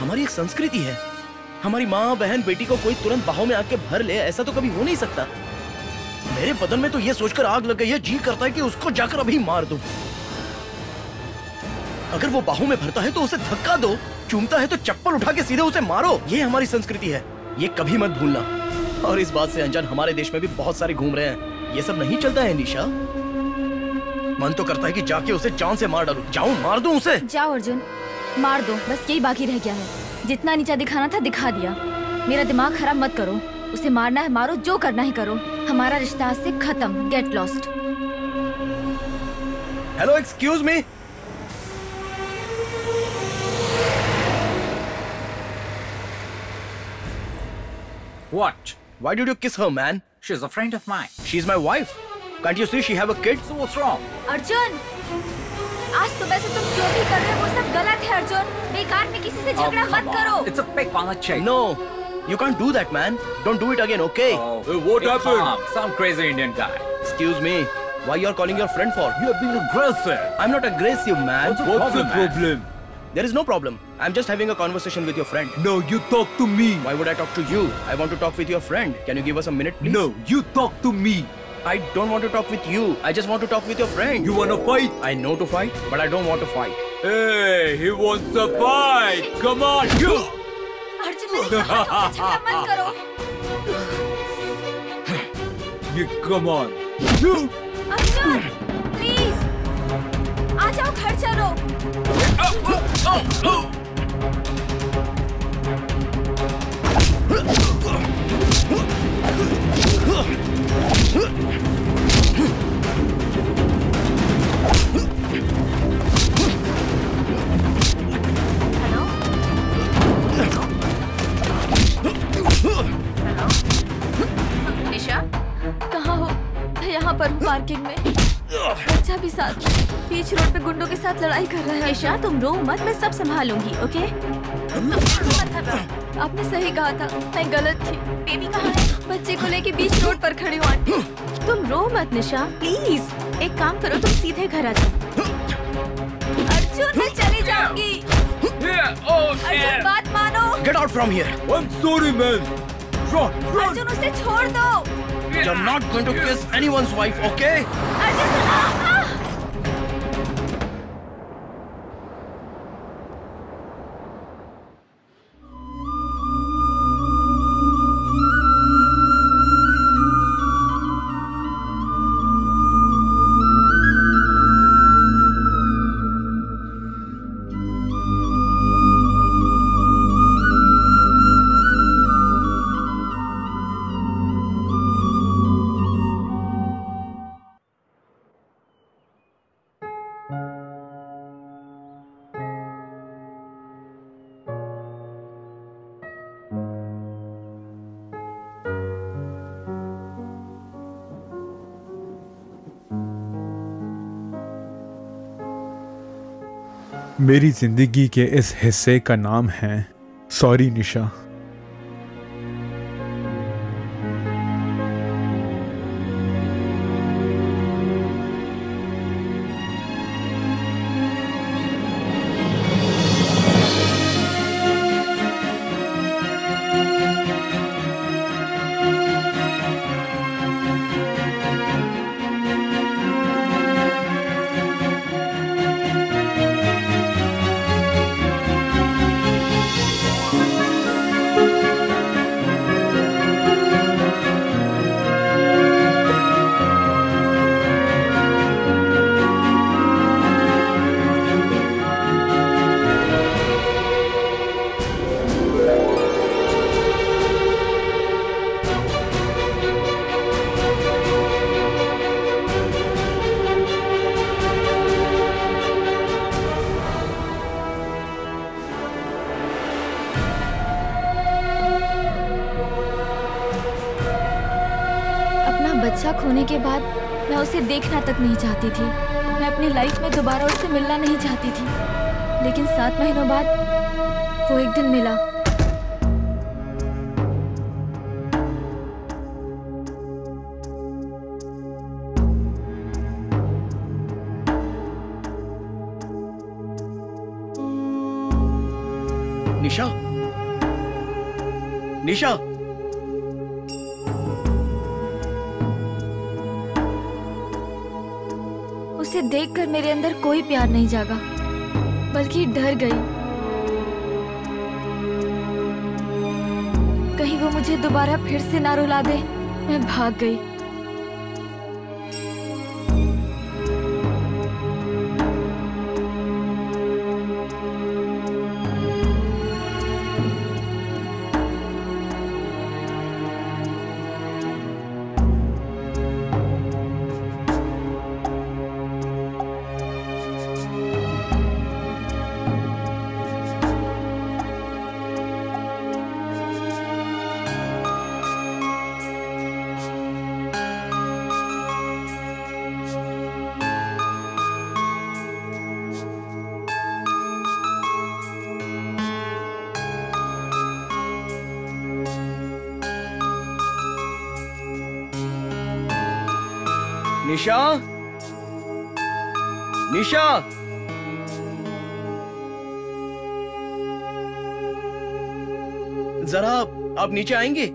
हमारी एक संस्कृति है। हमारी माँ बहन बेटी को कोई तुरंत बाहों में आके भर ले ऐसा तो कभी हो नहीं सकता। मेरे बदन में तो ये सोचकर आग लग गई है, जी करता है कि उसको जाकर अभी मार दूँ। अगर वो बाहों में भरता है तो उसे धक्का दो, चूमता है तो चप्पल उठा के सीधे उसे मारो। ये हमारी संस्कृति है, ये कभी मत भूलना। और इस बात से अनजान हमारे देश में भी बहुत सारे घूम रहे हैं। ये सब नहीं चलता है, निशा। मन तो करता है कि जाके उसे जान से मार डालूं। जाऊँ, मार दूँ उसे? जाओ, अर्जुन। मार दो, बस यही बाकी रह गया है। जितना नीचा दिखाना था, दिखा दिया। मेरा दिमाग खराब मत करो। उसे मारना है मारो जो करना ही करो। हमारा रिश्ता से खत्म get lost hello excuse me what why did you kiss her man she is a friend of mine she is my wife can't you see she have a kid so what's wrong Arjun! आज सुबह से तुम जो भी कर रहे हो वो सब गलत है अर्जुन। बेकार में किसी से झगड़ा मत करो। It's a pick on a chain no No, you can't do that, man. Don't do it again, okay? Oh, what happened? Some crazy Indian guy. Excuse me. Why you're calling your friend for? You're being aggressive. I'm not aggressive, man. What's the What's the problem, man? There is no problem. I'm just having a conversation with your friend. No, you talk to me. Why would I talk to you? I want to talk with your friend. Can you give us a minute, please? No, you talk to me. I don't want to talk with you. I just want to talk with your friend. You wanna fight? I know to fight, but I don't want to fight. Hey, he wants a fight. Come on, you. झगड़ा मत करो on. You. Arjun please आ जाओ घर चलो hello निशा, कहाँ हो? मैं यहाँ पर हूँ पार्किंग में। बच्चा भी साथ। बीच रोड पे गुंडों के साथ लड़ाई कर रहा है। निशा, तुम रो मत, मैं सब संभालूँगी ओके आपने सही कहा था, मैं गलत थी। बेबी कहाँ है? बच्चे को लेके बीच रोड पर खड़ी हूँ। आंटी तुम रो मत, निशा प्लीज़ एक काम करो, तुम सीधे घर आ जाओ। अर्जुन, मैं चली जाऊँगी. Oh, अर्जुन बात मानो Get out from here. I'm sorry, man. Run, run. Arjun उसे छोड़ दो You're not going to kiss anyone's wife, okay? Arjun मेरी ज़िंदगी के इस हिस्से का नाम है सॉरी निशा। प्यार नहीं जागा, बल्कि डर गई। कहीं वो मुझे दोबारा फिर से ना रुला दे, मैं भाग गई। निशा निशा जरा आप नीचे आएँगे?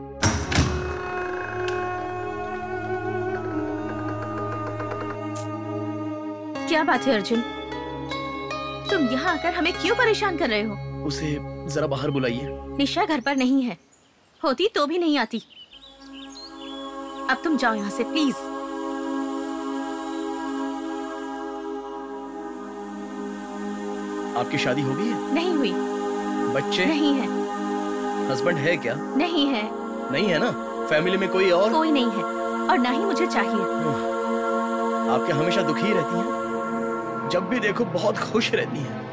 क्या बात है अर्जुन? तुम यहाँ आकर हमें क्यों परेशान कर रहे हो? उसे जरा बाहर बुलाइए। निशा घर पर नहीं है। होती तो भी नहीं आती। अब तुम जाओ यहाँ से प्लीज़। आपकी शादी हो गई है? नहीं हुई। बच्चे? नहीं है। हस्बैंड है क्या? नहीं है। नहीं है ना? फैमिली में कोई और? कोई नहीं है। और ना ही मुझे चाहिए। आप क्या हमेशा दुखी रहती हैं? जब भी देखो बहुत खुश रहती हैं।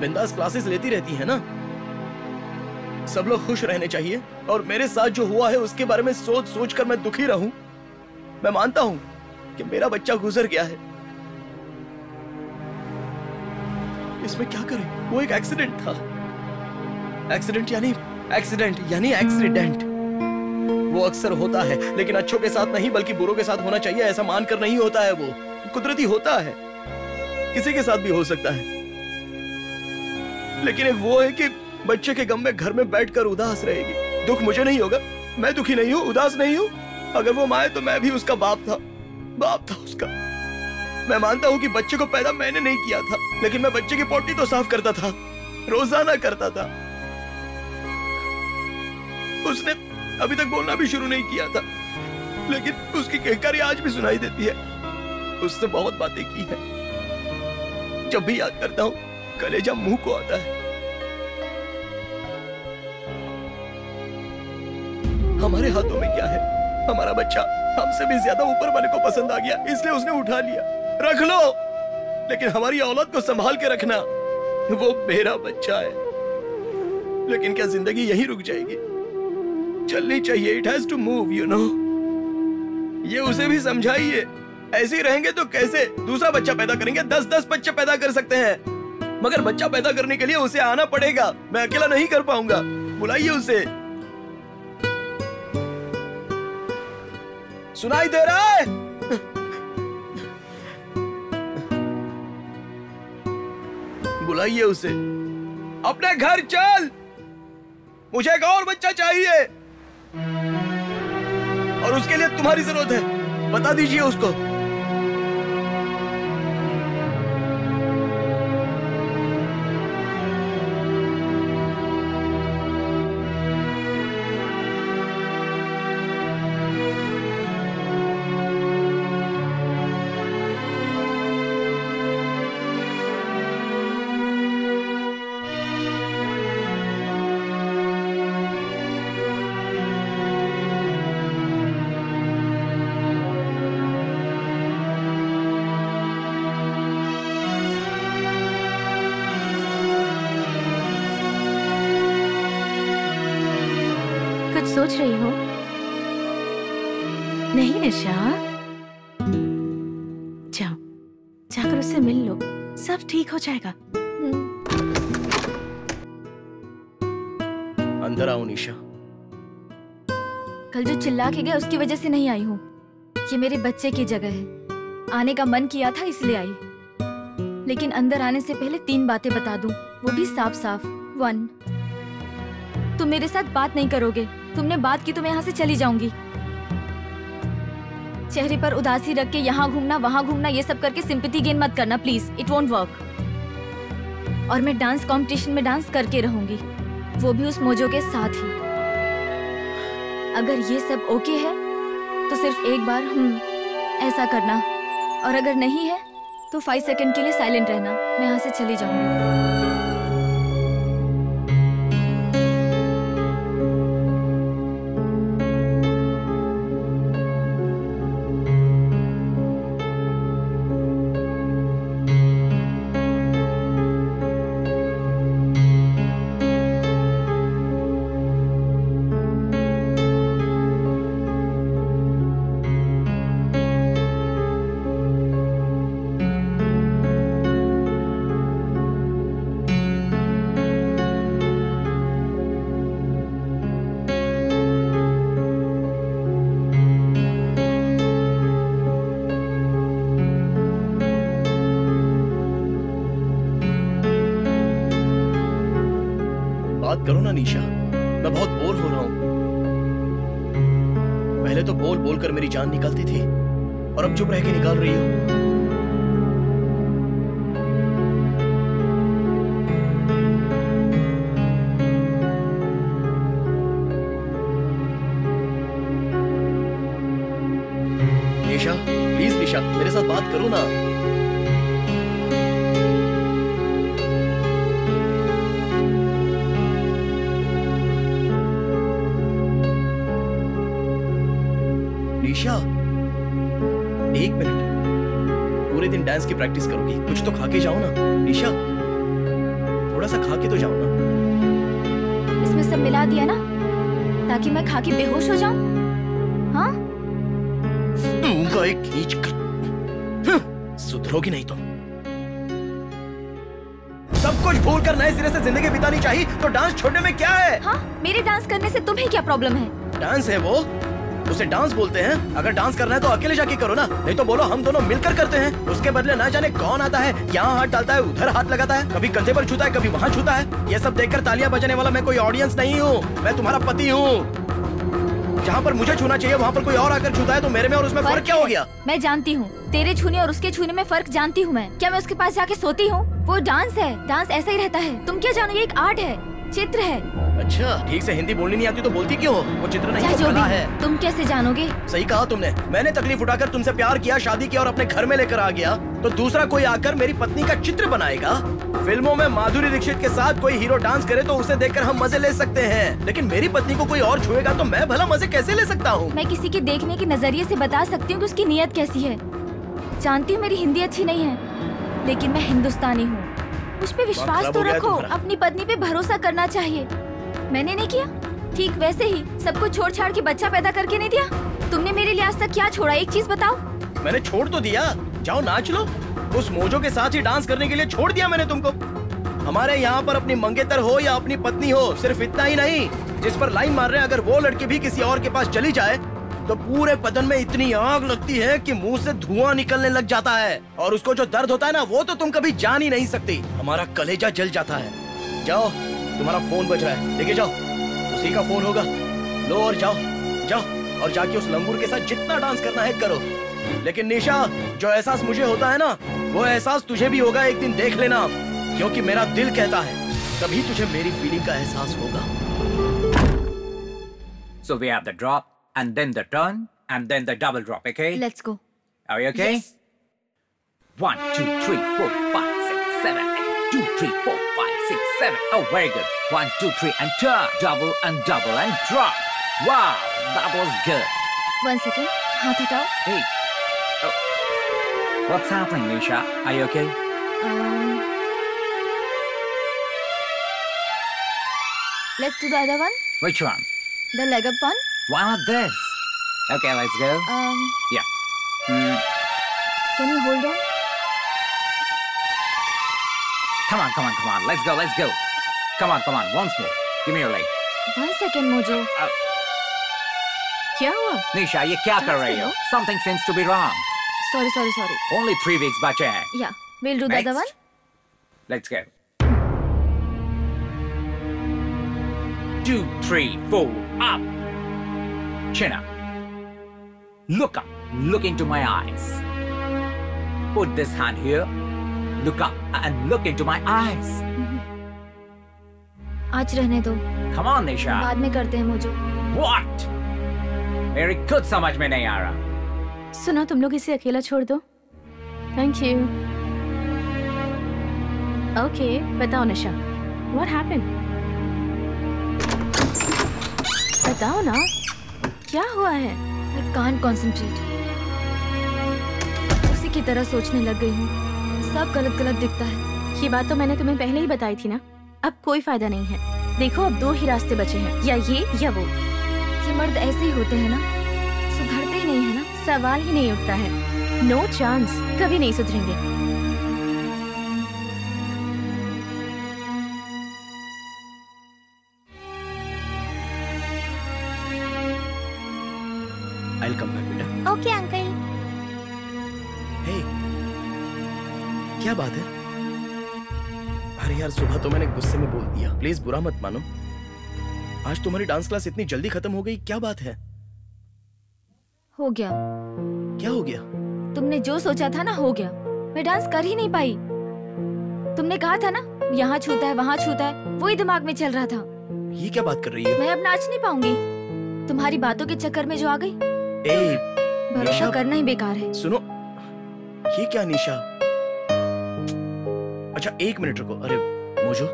बिंदास क्लासेस लेती रहती है ना? सब लोग खुश रहने चाहिए। और मेरे साथ जो हुआ है उसके बारे में सोच सोच कर मैं दुखी रहूँ। मैं मानता हूँ कि मेरा बच्चा गुजर गया है। इसमें क्या करें? वो एक एक्सीडेंट था। एक्सीडेंट यानी एक्सीडेंट यानी एक्सीडेंट वो अक्सर होता है, लेकिन अच्छों के साथ नहीं, बल्कि बुरों के साथ होना चाहिए, ऐसा मानकर नहीं होता है वो। कुदरती होता है। किसी के साथ भी हो सकता है। लेकिन एक वो है कि बच्चे के गम में घर में बैठकर उदास रहेगी। दुख मुझे नहीं होगा। मैं दुखी नहीं हूँ, उदास नहीं हूँ। अगर वो माए तो मैं भी उसका बाप था। बाप था उसका। मैं मानता हूँ कि बच्चे को पैदा मैंने नहीं किया था, लेकिन मैं बच्चे की पोटी तो साफ़ करता था, रोज़ाना करता था। उसने अभी तक बोलना भी शुरू नहीं किया था, लेकिन उसकी कहकारी आज भी सुनाई देती है। उससे बहुत बातें की है। जब भी याद करता हूँ, कलेजा मुँह को आता है। हमारे हाथों में क्या है? हमारा बच्चा हमसे भी ज़्यादा ऊपर वाले को पसंद आ गया, इसलिए उसने उठा लिया। रख लो। लेकिन हमारी औलाद को संभाल के रखना, वो मेरा बच्चा है। लेकिन क्या ज़िंदगी यही रुक जाएगी? चलनी चाहिए। It has to move you know ये उसे भी समझाइए। ऐसे ही रहेंगे तो कैसे? दूसरा बच्चा पैदा करेंगे। दस दस बच्चे पैदा कर सकते हैं। मगर बच्चा पैदा करने के लिए उसे आना पड़ेगा। मैं अकेला नहीं कर पाऊँगा। बुलाइए उसे। सुनाई दे रहा है? बुलाइए उसे। अपने घर चल। मुझे एक और बच्चा चाहिए। और उसके लिए तुम्हारी ज़रूरत है। बता दीजिए उसको। जाएगा। अंदर आओ निशा। कल जो चिल्ला के गए उसकी वजह से नहीं आई हूँ। ये मेरे बच्चे की जगह है। आने का मन किया था इसलिए आई। लेकिन अंदर आने से पहले तीन बातें बता दूँ। वो भी साफ़ साफ़ वन तुम मेरे साथ बात नहीं करोगे। तुमने बात की तो मैं यहाँ से चली जाऊँगी। चेहरे पर उदासी रख के यहाँ घूमना वहाँ घूमना ये सब करके सिंपैथी गेन मत करना प्लीज़ इट वोंट वर्क और मैं डांस कंपटीशन में डांस करके रहूँगी। वो भी उस मोजो के साथ ही। अगर ये सब ओके है तो सिर्फ़ एक बार हम ऐसा करना। और अगर नहीं है तो फाइव सेकंड के लिए साइलेंट रहना। मैं यहाँ से चली जाऊँगी। ना निशा। मैं बहुत बोर हो रहा हूँ। पहले तो बोल बोल कर मेरी जान निकलती थी, और अब चुप रह के निकाल रही हो। मैं खा के बेहोश हो जाऊँ? हाँ? का एक खींच कर। हम्म, सुधरोगी नहीं तुम सब कुछ भूल कर नए सिरे से ज़िंदगी बितानी चाहिए तो डांस छोड़ने में क्या है? हाँ मेरे डांस करने से तुम्हें क्या प्रॉब्लम है? डांस है वो। उसे डांस बोलते हैं। अगर डांस करना है तो अकेले जाके करो ना। नहीं तो बोलो हम दोनों मिलकर करते हैं। उसके बदले ना जाने कौन आता है यहाँ हाथ डालता है उधर हाथ लगाता है। कभी कंधे पर छूता है कभी वहाँ छूता है। ये सब देखकर तालियाँ बजाने वाला मैं कोई ऑडियंस नहीं हूँ। मैं तुम्हारा पति हूँ। जहाँ पर मुझे छूना चाहिए वहाँ पर कोई और आकर छूता है तो मेरे में और उसमें फ़र्क क्या हो गया? मैं जानती हूँ। तेरे छूने और उसके छूने में फ़र्क जानती हूँ मैं। क्या मैं उसके पास जाके सोती हूँ? वो डांस है। डांस ऐसा ही रहता है। तुम क्या जानो ये एक आर्ट है। चित्र है। अच्छा ठीक से हिंदी बोलनी नहीं आती तो बोलती क्यों वो चित्र नहीं जो कला भी है तुम कैसे जानोगे? सही कहा तुमने। मैंने तकलीफ़ उठाकर तुमसे प्यार किया शादी किया और अपने घर में लेकर आ गया। तो दूसरा कोई आकर मेरी पत्नी का चित्र बनाएगा? फ़िल्मों में माधुरी दीक्षित के साथ कोई हीरो डांस करे तो उसे देखकर हम मज़े ले सकते हैं। लेकिन मेरी पत्नी को कोई और छुएगा तो मैं भला मज़े कैसे ले सकता हूँ? मैं किसी के देखने के नज़रिए से बता सकती हूँ कि उसकी नीयत कैसी है। जानती हूँ मेरी हिंदी अच्छी नहीं है लेकिन मैं हिंदुस्तानी हूँ। मुझ पर विश्वास तो रखो अपनी पत्नी पे भरोसा करना चाहिए। मैंने नहीं किया। ठीक वैसे ही सबको छोड़ छाड़ के बच्चा पैदा करके नहीं दिया? तुमने मेरे लिए आज तक क्या छोड़ा? एक चीज़ बताओ। मैंने छोड़ तो दिया। जाओ नाच लो। उस मोजो के साथ ही डांस करने के लिए छोड़ दिया मैंने तुमको। हमारे यहाँ पर अपनी मंगेतर हो या अपनी पत्नी हो, सिर्फ़ इतना ही नहीं, जिस पर लाइन मार रहे हैं, अगर वो लड़की भी किसी और के पास चली जाए तो पूरे बदन में इतनी आग लगती है कि मुँह से धुआँ निकलने लग जाता है। और उसको जो दर्द होता है ना, वो तो तुम कभी जान ही नहीं सकती। हमारा कलेजा जल जाता है। जाओ, तुम्हारा फ़ोन बज रहा है। लेके जाओ। उसी का फ़ोन होगा। लो और जाओ। जाओ और जाके उस लंगूर के साथ जितना डांस करना है करो। लेकिन निशा, जो एहसास मुझे होता है ना वो एहसास तुझे भी होगा एक दिन देख लेना क्योंकि मेरा दिल कहता है तभी तुझे मेरी फीलिंग का एहसास होगा So we have the drop, and then the turn, and then the double drop, okay? Let's go Are you okay? One, two, three, four, five, six, seven, eight. Two, three, four, five, six, seven. Oh, very good. One, two, three, and turn. Double and double and drop. Wow, that was good. One second हाथ हटाओ Hey. Oh. What's happening, Nisha? Are you okay? Let's do the other one Which one? The leg up one Why not this? Okay, let's go. Um, Mm, can you hold on? come on, come on, come on. Let's go, let's go. Come on, come on. Once more. Give me your leg. One second, Mojo. क्या हुआ निशा ये क्या कर रही हो Something seems to be wrong. Sorry, sorry, sorry. Only three weeks बचे हैं. Yeah, we'll do Next. the other one. Let's go. Two, three, four, up. Chin up. Look up. Look into my eyes. Put this hand here. Look up and look into my eyes. आज रहने दो Come on, Nisha. बाद में करते हैं mojo What? मेरी खुद समझ में नहीं आ रहा. सुनो तुम लोग इसे अकेला छोड़ दो। थैंक यू ओके बताओ नशा। व्हाट हैपेंड बताओ ना क्या हुआ है? आई कांट कंसंट्रेट उसी की तरह सोचने लग गई हूँ। सब गलत गलत दिखता है। ये बात तो मैंने तुम्हें पहले ही बताई थी ना। अब कोई फ़ायदा नहीं है। देखो अब दो ही रास्ते बचे हैं। या ये या वो। ये मर्द ऐसे ही होते हैं ना। सुधरते ही नहीं है ना। सवाल ही नहीं उठता है। नो no चांस कभी नहीं सुधरेंगे। I'll come back, बेटा। ओके अंकल हे क्या बात है? अरे यार सुबह तो मैंने गुस्से में बोल दिया। प्लीज़ बुरा मत मानो। आज तुम्हारी डांस क्लास इतनी जल्दी खत्म हो गई क्या बात है? हो गया। क्या हो गया? तुमने जो सोचा था ना हो गया। मैं डांस कर ही नहीं पाई। तुमने कहा था ना यहाँ छूता है वहाँ छूता है वही दिमाग में चल रहा था। ये क्या बात कर रही है? मैं अब नाच नहीं पाऊँगी। तुम्हारी बातों के चक्कर में जो आ गई। भरोसा करना ही बेकार है। सुनो ये क्या निशा? अच्छा एक मिनट रुको। अरे Mojo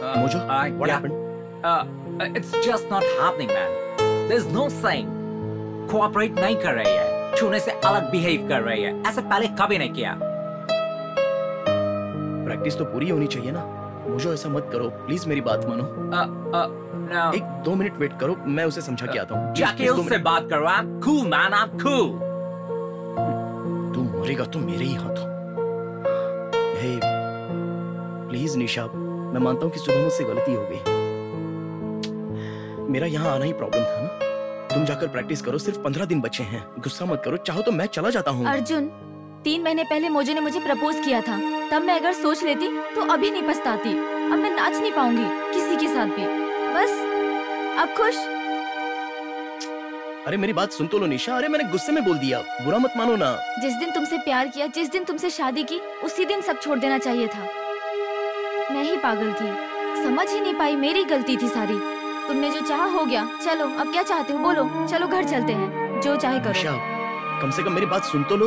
Uh, Mojo uh, what yeah. happened? Uh, it's just not happening, man. There's Cooperate नहीं कर रही है छूने से अलग बिहेव कर रही है ऐसा पहले कभी नहीं किया प्रैक्टिस तो पूरी होनी चाहिए ना मुझे ऐसा मत करो प्लीज़ मेरी बात मानो no. एक दो मिनट वेट करो मैं उसे समझा के आता हूँ जाके उससे बात करो cool man. I'm cool. Minute. तू मरेगा तो मेरे ही हाथों हे प्लीज़ निशा मैं मानता हूँ कि सुबह मुझसे गलती हो गई मेरा यहाँ आना ही प्रॉब्लम था ना तुम जाकर प्रैक्टिस करो सिर्फ़ पंद्रह दिन बचे हैं। गुस्सा मत करो चाहो तो मैं चला जाता हूँ। अर्जुन तीन महीने पहले मोजे ने मुझे प्रपोज किया था। तब मैं अगर सोच लेती तो अभी नहीं पछताती। अब मैं नाच नहीं पाऊँगी किसी के साथ भी। बस अब खुश। अरे मेरी बात सुन तो लो निशा। अरे मैंने गुस्से में बोल दिया। बुरा मत मानो ना। जिस दिन तुमसे प्यार किया जिस दिन तुमसे शादी की उसी दिन सब छोड़ देना चाहिए था। मैं ही पागल थी। समझ ही नहीं पाई मेरी गलती थी सारी। तुमने जो चाहा हो गया। चलो अब क्या चाहते हो? बोलो। चलो घर चलते हैं। जो चाहे निशा करो कम से कम मेरी बात सुन तो लो।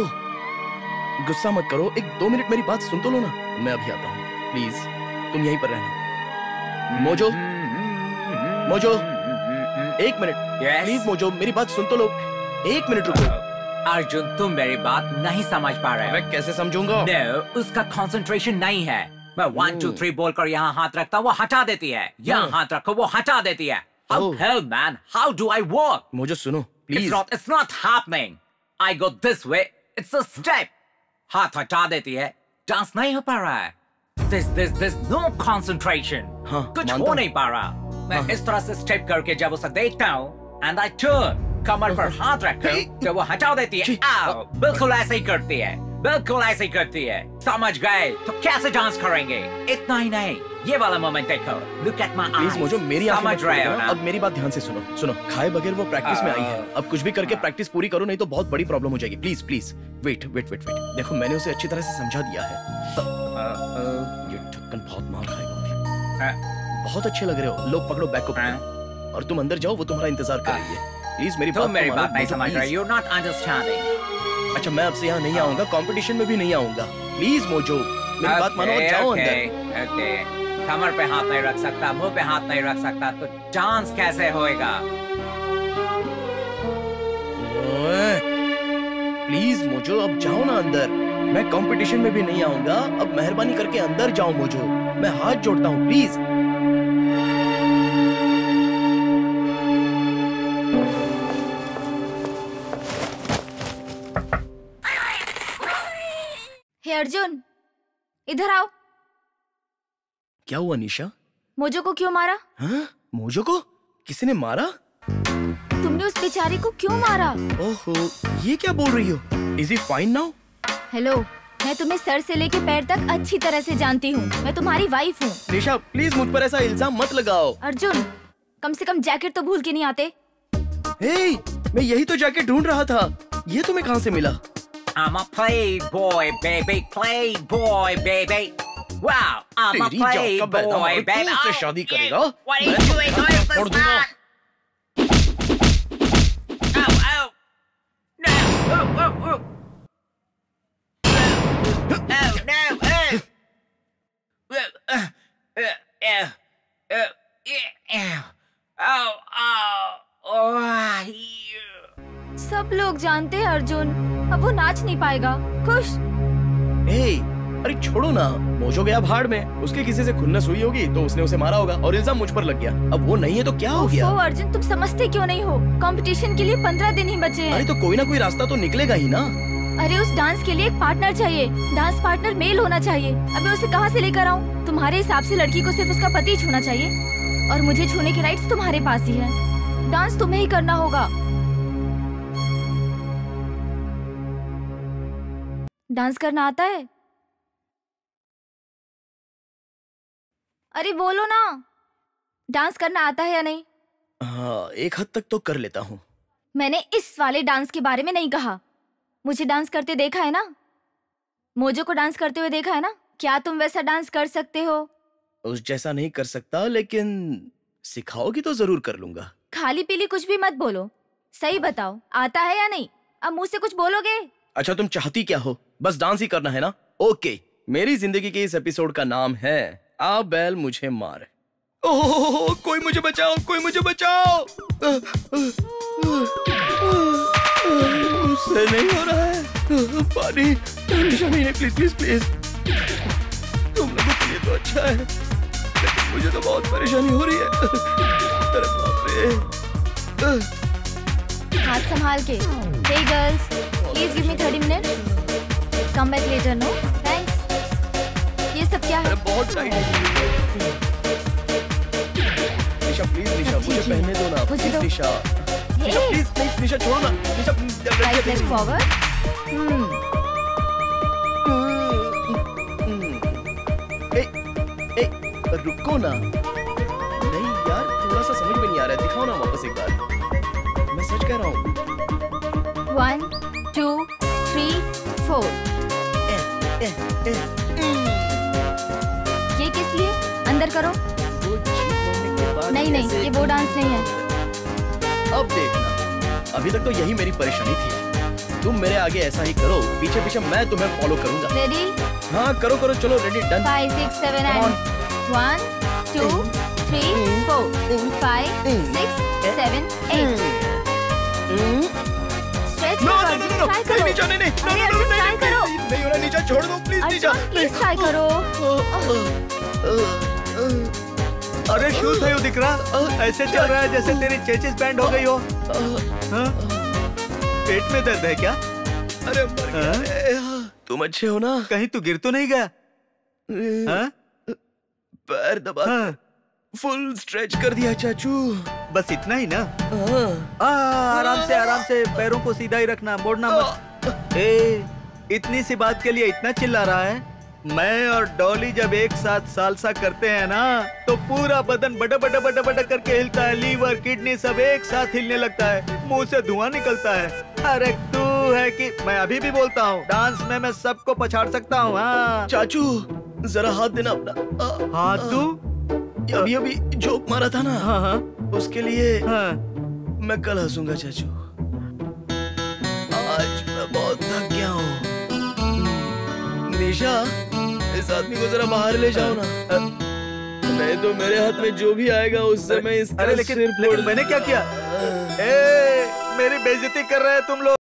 गुस्सा मत करो। एक दो मिनट मेरी बात सुन तो लो ना। मैं अभी आता हूँ। प्लीज़ तुम यहीं पर रहना। मोजो। मोजो। एक मिनट। Yes? प्लीज़ मोजो मेरी बात सुन तो लो। एक मिनट रुको। अर्जुन तुम मेरी बात नहीं समझ पा रहे हो। मैं कैसे समझूँगा? No, उसका कंसंट्रेशन नहीं है। मैं वन टू. थ्री बोलकर यहाँ हाथ रखता हूँ वो हटा देती है। यहाँ हाथ रखो वो हटा देती है। How Oh. hell man? How do I Mojo सुनो It's please not it's not happening. I go this way. It's a step. हाथ हटा देती है। डांस नहीं हो पा रहा है। This this this no concentration. हाँ, कुछ हो नहीं पा रहा। मैं हाँ। इस तरह से स्टेप करके जब उसे देखता हूँ and I turn कमर पर हाथ रखकर हे, तो वो हटा देती है आओ बिल्कुल ऐसे ही करती है। बिल्कुल ऐसे ही करती है। समझ गए? तो कैसे डांस करेंगे? इतना ही नहीं। ये वाला मोमेंट देखो। लुक एट माय प्लीज़ मुझे मेरी आँखें समझ रहे हो ना। अब मेरी बात ध्यान से सुनो। सुनो खाए बगैर वो प्रैक्टिस में आई है। अब कुछ भी करके प्रैक्टिस पूरी करो नहीं तो बहुत बड़ी प्रॉब्लम हो जाएगी। Please please wait wait wait wait देखो मैंने उसे अच्छी तरह से समझा दिया है। ये ढक्कन बहुत मार खाएगा बहुत अच्छे लग रहे हो। लोग पकड़ो बैक को पकड़ो। और तुम अंदर जाओ वो तुम्हारा इंतज़ार कर रही है। प्लीज़ मेरी बात मेरी बात नहीं समझ। रहे यू नॉट अंडरस्टैंडिंग अच्छा मैं अब से यहाँ नहीं आऊँगा कंपटीशन में भी नहीं आऊँगा। प्लीज़ मोजो मेरी बात मानो और जाओ अंदर। ओके कमर पे हाथ नहीं रख सकता मुँह पे हाथ नहीं रख सकता तो डांस कैसे होएगा? प्लीज़ मोजो अब जाओ ना अंदर। मैं कंपटीशन में भी नहीं आऊँगा अब मेहरबानी करके अंदर जाओ मोजो मैं हाथ जोड़ता हूँ प्लीज़ अर्जुन इधर आओ। क्या हुआ निशा? मोजो को क्यों मारा? हाँ? मोजो को? किसी ने मारा? तुमने उस बेचारी को क्यों मारा? ओहो ये क्या बोल रही हो? Is he fine now hello मैं तुम्हें सर से लेके पैर तक अच्छी तरह से जानती हूँ। मैं तुम्हारी वाइफ हूँ। निशा प्लीज़ मुझ पर ऐसा इल्ज़ाम मत लगाओ। अर्जुन कम से कम जैकेट तो भूल के नहीं आते। हे मैं यही तो जैकेट ढूंढ रहा था। ये तुम्हें कहाँ से मिला? I'm a playboy, baby, playboy, baby. Wow, I'm a तेरी जात का बैदा playboy, मगर तू baby. उससे Oh, शादी you- करेगा? What are you मैं तो doing? पत्थर Where's फोड़ the दूंगा। spark? Ow, ow. No, oh, oh, oh. Oh, no, oh. Uh, uh, uh, uh, uh, yeah, oh, oh, oh, yeah. सब लोग जानते हैं अर्जुन। अब वो नाच नहीं पाएगा। खुश। हे अरे छोड़ो ना। मोजो गया भाड़ में। उसके किसी से खुन्नस हुई होगी तो उसने उसे मारा होगा और इल्ज़ाम मुझ पर लग गया। अब वो नहीं है तो क्या हो गया? अर्जुन तुम समझते क्यों नहीं हो? कंपटीशन के लिए पंद्रह दिन ही बचे हैं। अरे तो कोई ना कोई रास्ता तो निकलेगा ही ना। अरे उस डांस के लिए एक पार्टनर चाहिए। डांस पार्टनर मेल होना चाहिए। अब मैं उसे कहाँ से लेकर आऊँ? तुम्हारे हिसाब से लड़की को सिर्फ़ उसका पति छूना चाहिए। और मुझे छूने के राइट्स तुम्हारे पास ही है। डांस तुम्हें ही करना होगा। डांस करना आता है? अरे बोलो ना। डांस करना आता है या नहीं? हाँ एक हद तक तो कर लेता हूँ। मैंने इस वाले डांस के बारे में नहीं कहा। मुझे डांस करते देखा है ना? मोजो को डांस करते हुए देखा है ना? क्या तुम वैसा डांस कर सकते हो? उस जैसा नहीं कर सकता लेकिन सिखाओगी तो ज़रूर कर लूँगा। खाली पीली कुछ भी मत बोलो। सही बताओ आता है या नहीं? अब मुझसे कुछ बोलोगे? अच्छा तुम चाहती क्या हो? बस डांस ही करना है ना? ओके, मेरी ज़िंदगी के इस एपिसोड का नाम है, आ बैल मुझे मार। ओह, कोई मुझे बचाओ, कोई मुझे बचाओ। मुझसे नहीं हो रहा है। पानी प्लीज़ प्लीज़ प्लीज़ तुम लोगों के लिए तो अच्छा है, लेकिन मुझे तो बहुत परेशानी हो रही है। अरे बाप रे। हाथ संभाल के। Hey girls please give me thirty minute come back later no thanks ये सब क्या है? बहुत टाइट है। निशा प्लीज़ निशा मुझे पहनने दो ना। Please Nisha. Nisha please please Nisha छोड़ो ना। निशा राइट लेग फॉरवर्ड ए, ए, रुको ना। नहीं यार थोड़ा सा समझ में नहीं आ रहा है। दिखाओ ना वापस एक बार। मैं सच कह रहा हूँ। वन टू ए, हम्म। ये किस लिए? अंदर करो। नहीं नहीं ये वो डांस नहीं है। अब देखना। अभी तक तो यही मेरी परेशानी थी। तुम मेरे आगे ऐसा ही करो। पीछे पीछे मैं तुम्हें फॉलो करूँगा। रेडी हाँ करो करो चलो ready done five six seven. And one two three four five six seven eight stretch no no no no नहीं नहीं नहीं। नहीं नहीं नहीं। नहीं हो रहा नीचा छोड़ दो प्लीज़ नीचा। प्लीज़ ट्राई करो। अरे शूज़ है दिख रहा। ऐसे चल रहा है जैसे तेरी चेचिस बैंड हो गई हो। हाँ? पेट में दर्द है क्या? अरे मर गया। हाँ? तुम अच्छे हो ना? कहीं तू गिर तो नहीं गया? हाँ? पैर दबा हाँ, फुल स्ट्रेच कर दिया चाचू। बस इतना ही ना। आ, आराम से आराम से पैरों को सीधा ही रखना मोड़ना मत। ए इतनी सी बात के लिए इतना चिल्ला रहा है? मैं और डॉली जब एक साथ सालसा करते हैं ना तो पूरा बदन बड़ा बड़ा बड़ा बड़ा करके हिलता है। लीवर किडनी सब एक साथ हिलने लगता है। मुँह से धुआँ निकलता है। अरे तू है कि मैं अभी भी बोलता हूँ। डांस में मैं सबको पछाड़ सकता हूँ हाँ। चाचू जरा हाथ देना अपना। आ, हाँ तू अभी अभी जोक मारा था ना हाँ हाँ। उसके लिए हाँ। मैं कल हंसूँगा चाचू। निशा इस आदमी को जरा बाहर ले जाओ ना। नहीं तो मेरे हाथ में जो भी आएगा उस समय इसका अरे लेकिन लेकिन मैंने क्या किया? ए मेरी बेइज्जती कर रहे हैं तुम लोग।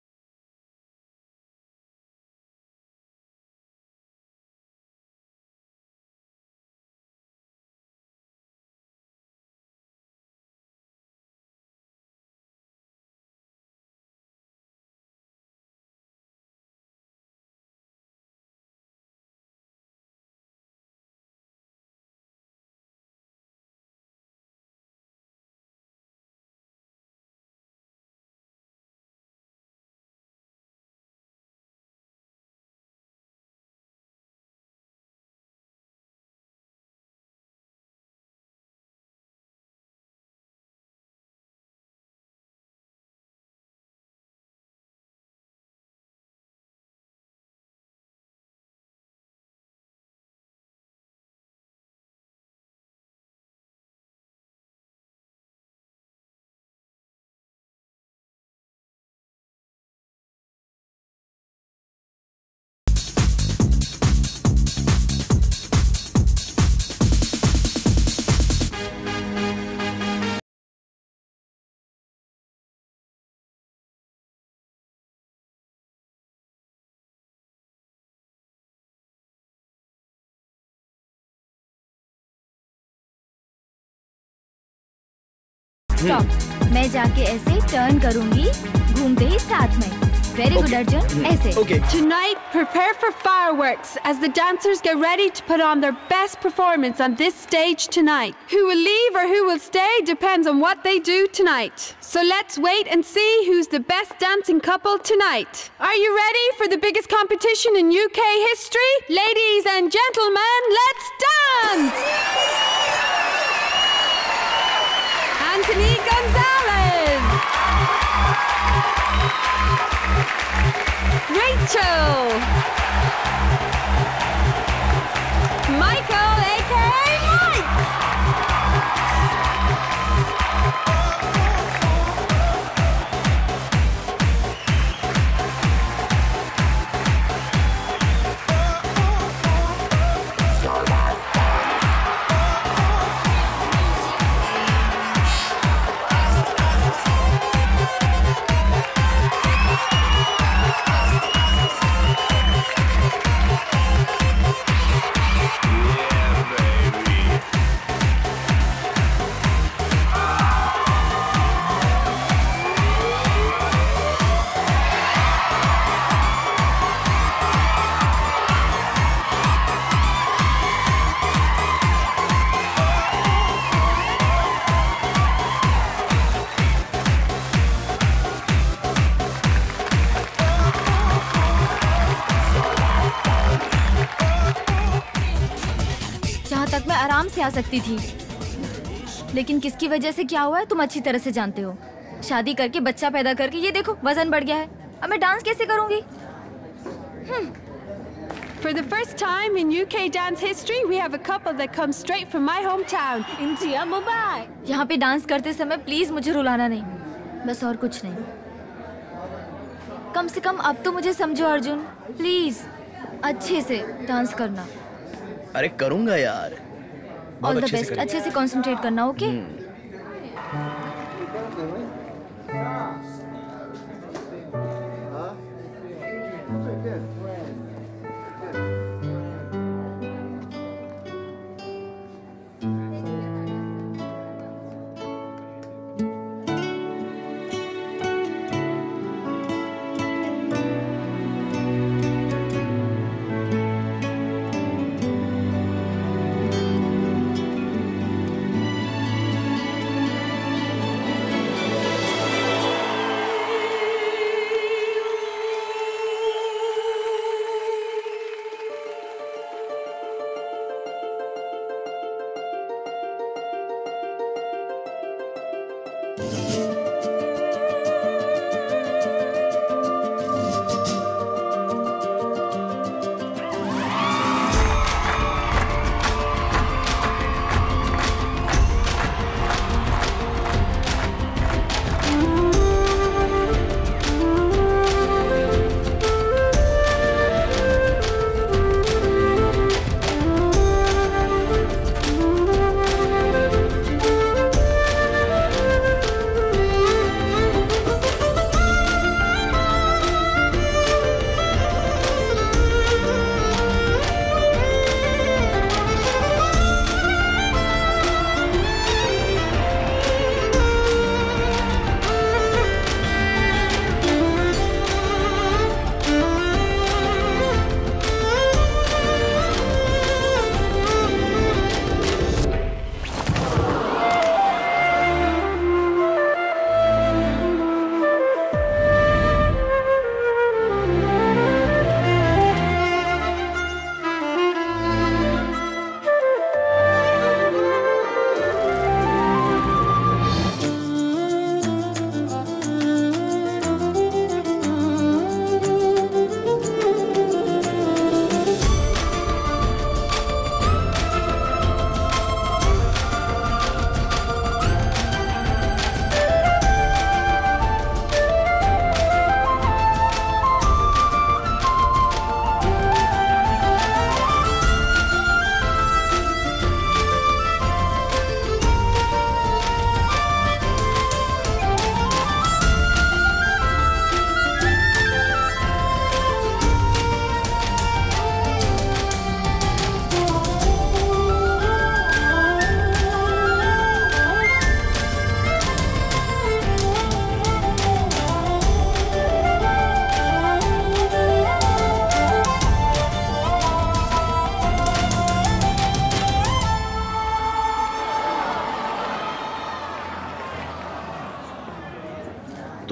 स्टॉप मैं जाके ऐसे टर्न करूंगी घूमते ही साथ में वेरी गुड अर्जुन ऐसे okay Tonight, prepare for fireworks as the dancers get ready to put on their best performance on this stage tonight. Who will leave or who will stay depends on what they do tonight. So let's wait and see who's the best dancing couple tonight. Are you ready for the biggest competition in UK history? Ladies and gentlemen, let's dance! Anthony Tchau! आराम से आ सकती थी। लेकिन किसकी वजह से क्या हुआ है तुम अच्छी तरह से जानते हो। शादी करके बच्चा पैदा करके ये देखो वज़न बढ़ गया है। अब मैं डांस कैसे करूँगी? For the first time in UK dance history, we have a couple that comes straight from my hometown, India, Mumbai. यहाँ पे डांस करते समय प्लीज़ मुझे रुलाना नहीं। बस और कुछ नहीं। कम से कम अब तो मुझे समझो अर्जुन। प्लीज़ अच्छे से डांस करना। अरे करूँगा यार। ऑल द बेस्ट अच्छे से कॉन्सेंट्रेट करना ओके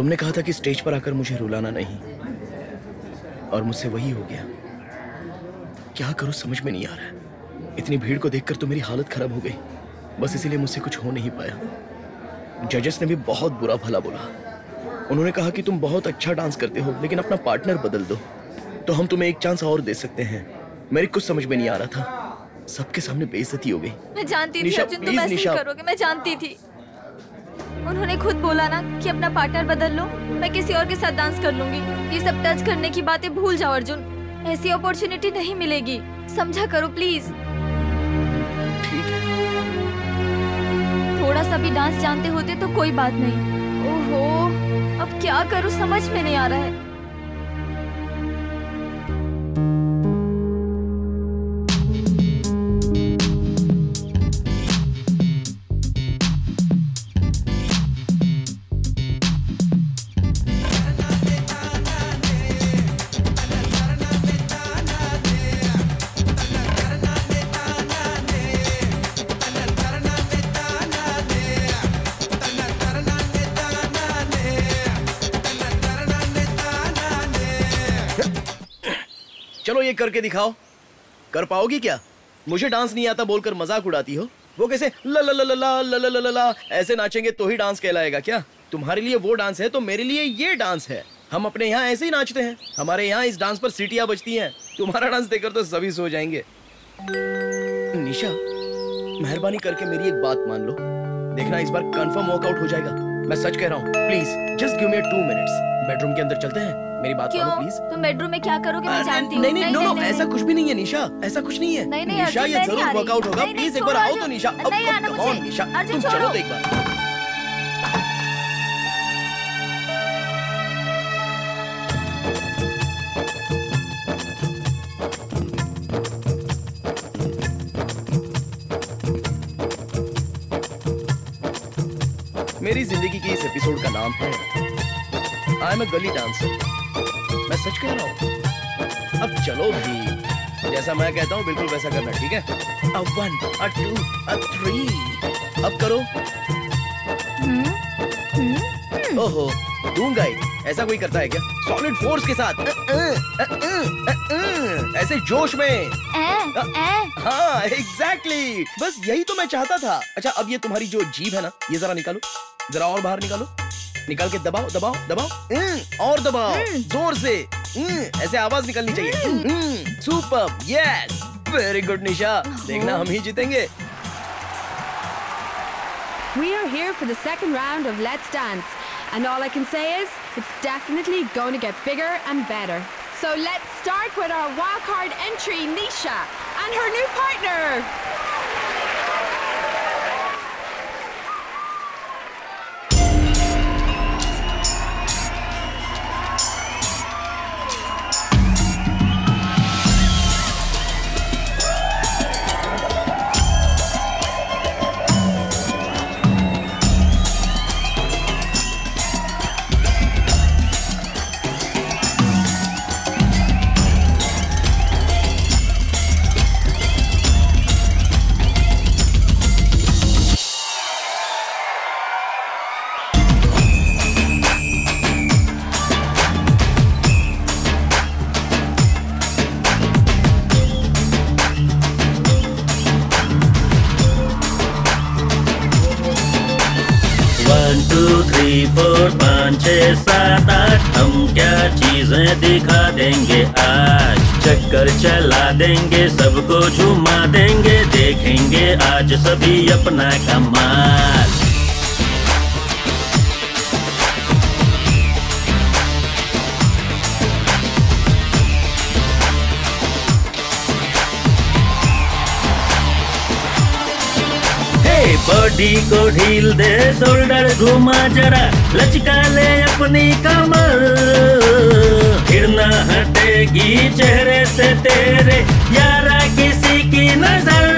तुमने कहा था कि स्टेज पर आकर मुझे रुलाना नहीं। और मुझसे वही हो गया। क्या करूँ समझ में नहीं आ रहा है। इतनी भीड़ को देखकर तो मेरी हालत खराब हो गई। बस इसीलिए मुझसे कुछ हो नहीं पाया। जजेस ने भी बहुत बुरा भला बोला। उन्होंने कहा कि तुम बहुत अच्छा डांस करते हो लेकिन अपना पार्टनर बदल दो। तो हम तुम्हें एक चांस और दे सकते हैं। मेरे कुछ समझ में नहीं आ रहा था। सबके सामने बेइज्जती हो गई। मैं जानती थी अर्जुन तुम ऐसे ही करोगे मैं जानती थी। उन्होंने खुद बोला ना कि अपना पार्टनर बदल लो मैं किसी और के साथ डांस कर लूँगी। ये सब टच करने की बातें भूल जाओ अर्जुन। ऐसी अपॉर्चुनिटी नहीं मिलेगी। समझा करो प्लीज़ थोड़ा सा भी डांस जानते होते तो कोई बात नहीं। ओहो अब क्या करूँ समझ में नहीं आ रहा है। करके दिखाओ। कर पाओगी क्या? मुझे डांस नहीं आता बोलकर मज़ाक उड़ाती हो। वो कैसे ला ला ला ला ला ला ला ला ऐसे नाचेंगे तो ही डांस कहलाएगा क्या? तुम्हारे लिए वो डांस है तो मेरे लिए ये डांस है। हम अपने यहाँ ऐसे ही नाचते हैं। हमारे यहाँ इस डांस पर सीटियाँ बजती हैं। तुम्हारा डांस देखकर तो सभी सो जाएँगे। निशा, मेहरबानी करके मेरी एक बात मान लो। देखना इस बार कंफर्म वर्कआउट हो जाएगा। मैं सच कह रहा हूँ please just give me two minutes bedroom के अंदर चलते हैं। मेरी बात मानो प्लीज़ तुम बेडरूम में क्या करोगे? मैं जानती हूँ। नहीं नहीं नो नो ऐसा कुछ भी नहीं है निशा। ऐसा कुछ नहीं है। नहीं, नहीं, निशा ये ज़रूर वर्कआउट होगा। प्लीज़ एक बार आओ तो निशा। अब कौन निशा तुम चलो तो एक बार। मेरी ज़िंदगी की इस एपिसोड का नाम है आई एम अ गली डांसर मैं सच कह रहा हूँ। अब चलो भी। जैसा मैं कहता हूँ बिल्कुल वैसा करना ठीक है? अ वन अ टू अ थ्री अब करो। हम्म, हम्म, ओहो दूँगा ही। ऐसा कोई करता है क्या? सॉलिड फोर्स के साथ। ऐसे जोश में। ए, ए, हाँ एग्जैक्टली बस यही तो मैं चाहता था। अच्छा अब ये तुम्हारी जो जीभ है ना ये जरा निकालो। जरा और बाहर निकालो। निकाल के दबाओ दबाओ दबाओ हम्म, और दबाओ जोर से हम्म, ऐसे आवाज निकलनी चाहिए super yes very good Nisha देखना हम ही जीतेंगे We are here for the second round of Let's Dance, and all I can say is it's definitely going to get bigger and better. So let's start with our wildcard entry, Nisha, and her new partner. दिखा देंगे आज। चक्कर चला देंगे, सबको झुमा देंगे, देखेंगे आज सभी अपना कमाल। बॉडी को ढील दे, शोल्डर घुमा जरा, लचका ले अपनी कमर। फिर हटेगी चेहरे से तेरे यारा किसी की नज़र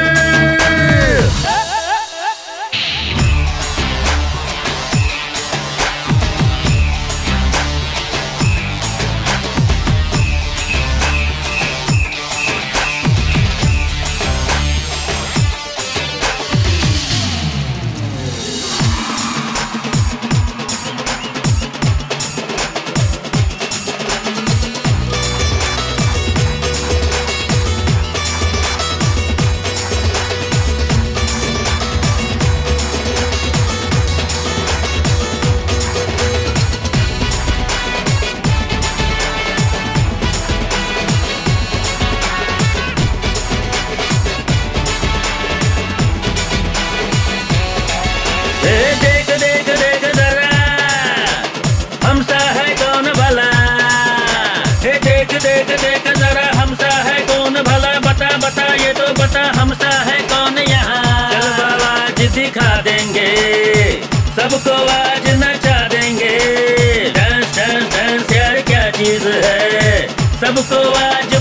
दिखा देंगे। सबको आज नचा देंगे। डांस डांस डांस, यार क्या चीज़ है? सबको आज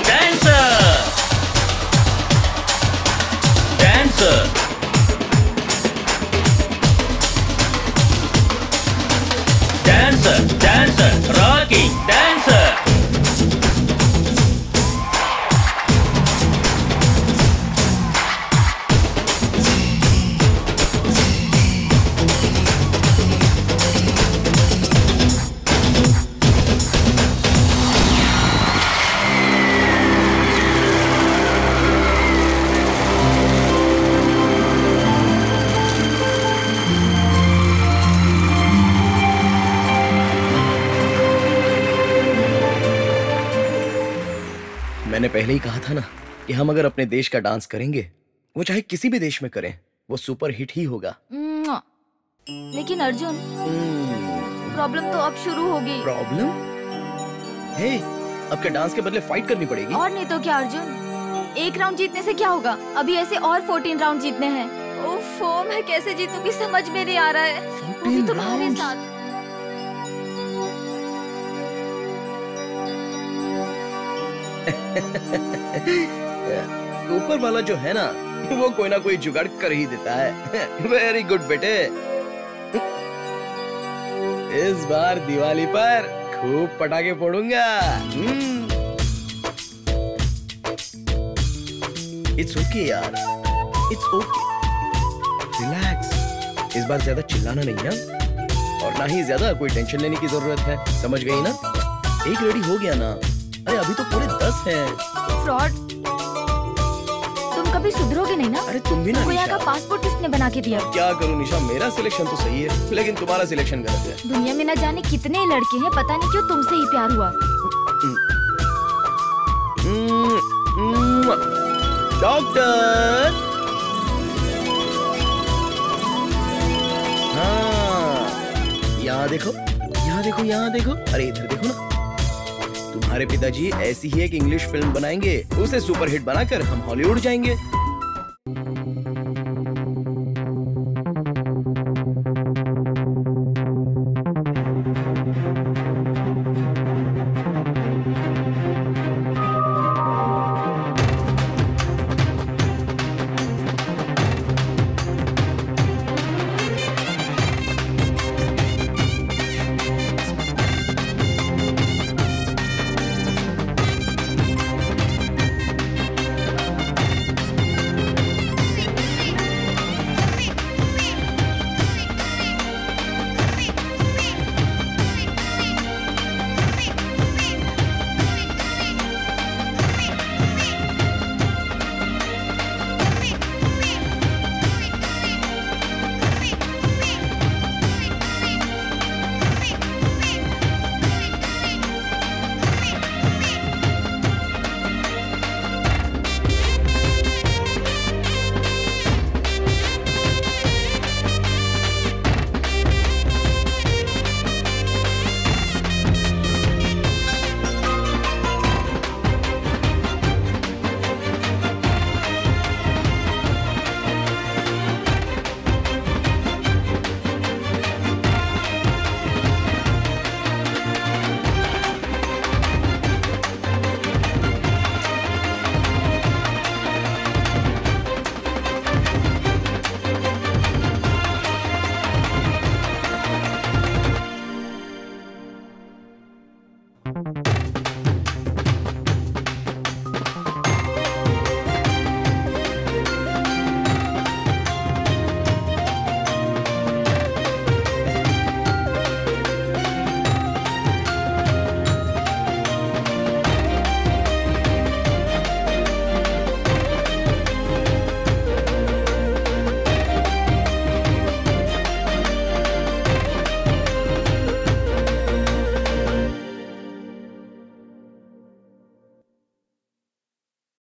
King. हम अगर अपने देश का डांस करेंगे वो चाहे किसी भी देश में करें वो सुपर हिट ही होगा। लेकिन अर्जुन प्रॉब्लम तो अब शुरू होगी। प्रॉब्लम? हे अब क्या डांस के बदले फाइट करनी पड़ेगी? और नहीं तो क्या अर्जुन? एक राउंड जीतने से क्या होगा? अभी ऐसे और फोर्टीन राउंड जीतने हैं। ओफो मैं कैसे जीतूँगी समझ में नहीं आ रहा है। वो भी तुम्हारे साथ। ऊपर वाला जो है ना, वो कोई ना कोई जुगाड़ कर ही देता है। वेरी गुड बेटे। इस बार दिवाली पर खूब पटाखे फोड़ूँगा। इट्स ओके okay, यार। इट्स ओके रिलैक्स इस बार ज़्यादा चिल्लाना नहीं, है? और ना ही ज़्यादा कोई टेंशन लेने की ज़रूरत है। समझ गई ना? एक रेडी हो गया ना? अरे, अभी तो पूरे दस हैं। फ्रॉड। कभी सुधरोगे नहीं ना? अरे तुम भी ना गुड़िया का पासपोर्ट किसने बना के दिया? क्या करूँ निशा? मेरा सिलेक्शन तो सही है लेकिन तुम्हारा सिलेक्शन गलत है। दुनिया में न जाने कितने लड़के हैं पता नहीं क्यों तुमसे ही प्यार हुआ। डॉक्टर? हाँ यहाँ देखो यहाँ देखो यहाँ देखो। अरे इधर देखो ना। तुम्हारे पिताजी ऐसी ही एक इंग्लिश फ़िल्म बनाएँगे उसे सुपर हिट बनाकर हम हॉलीवुड जाएँगे।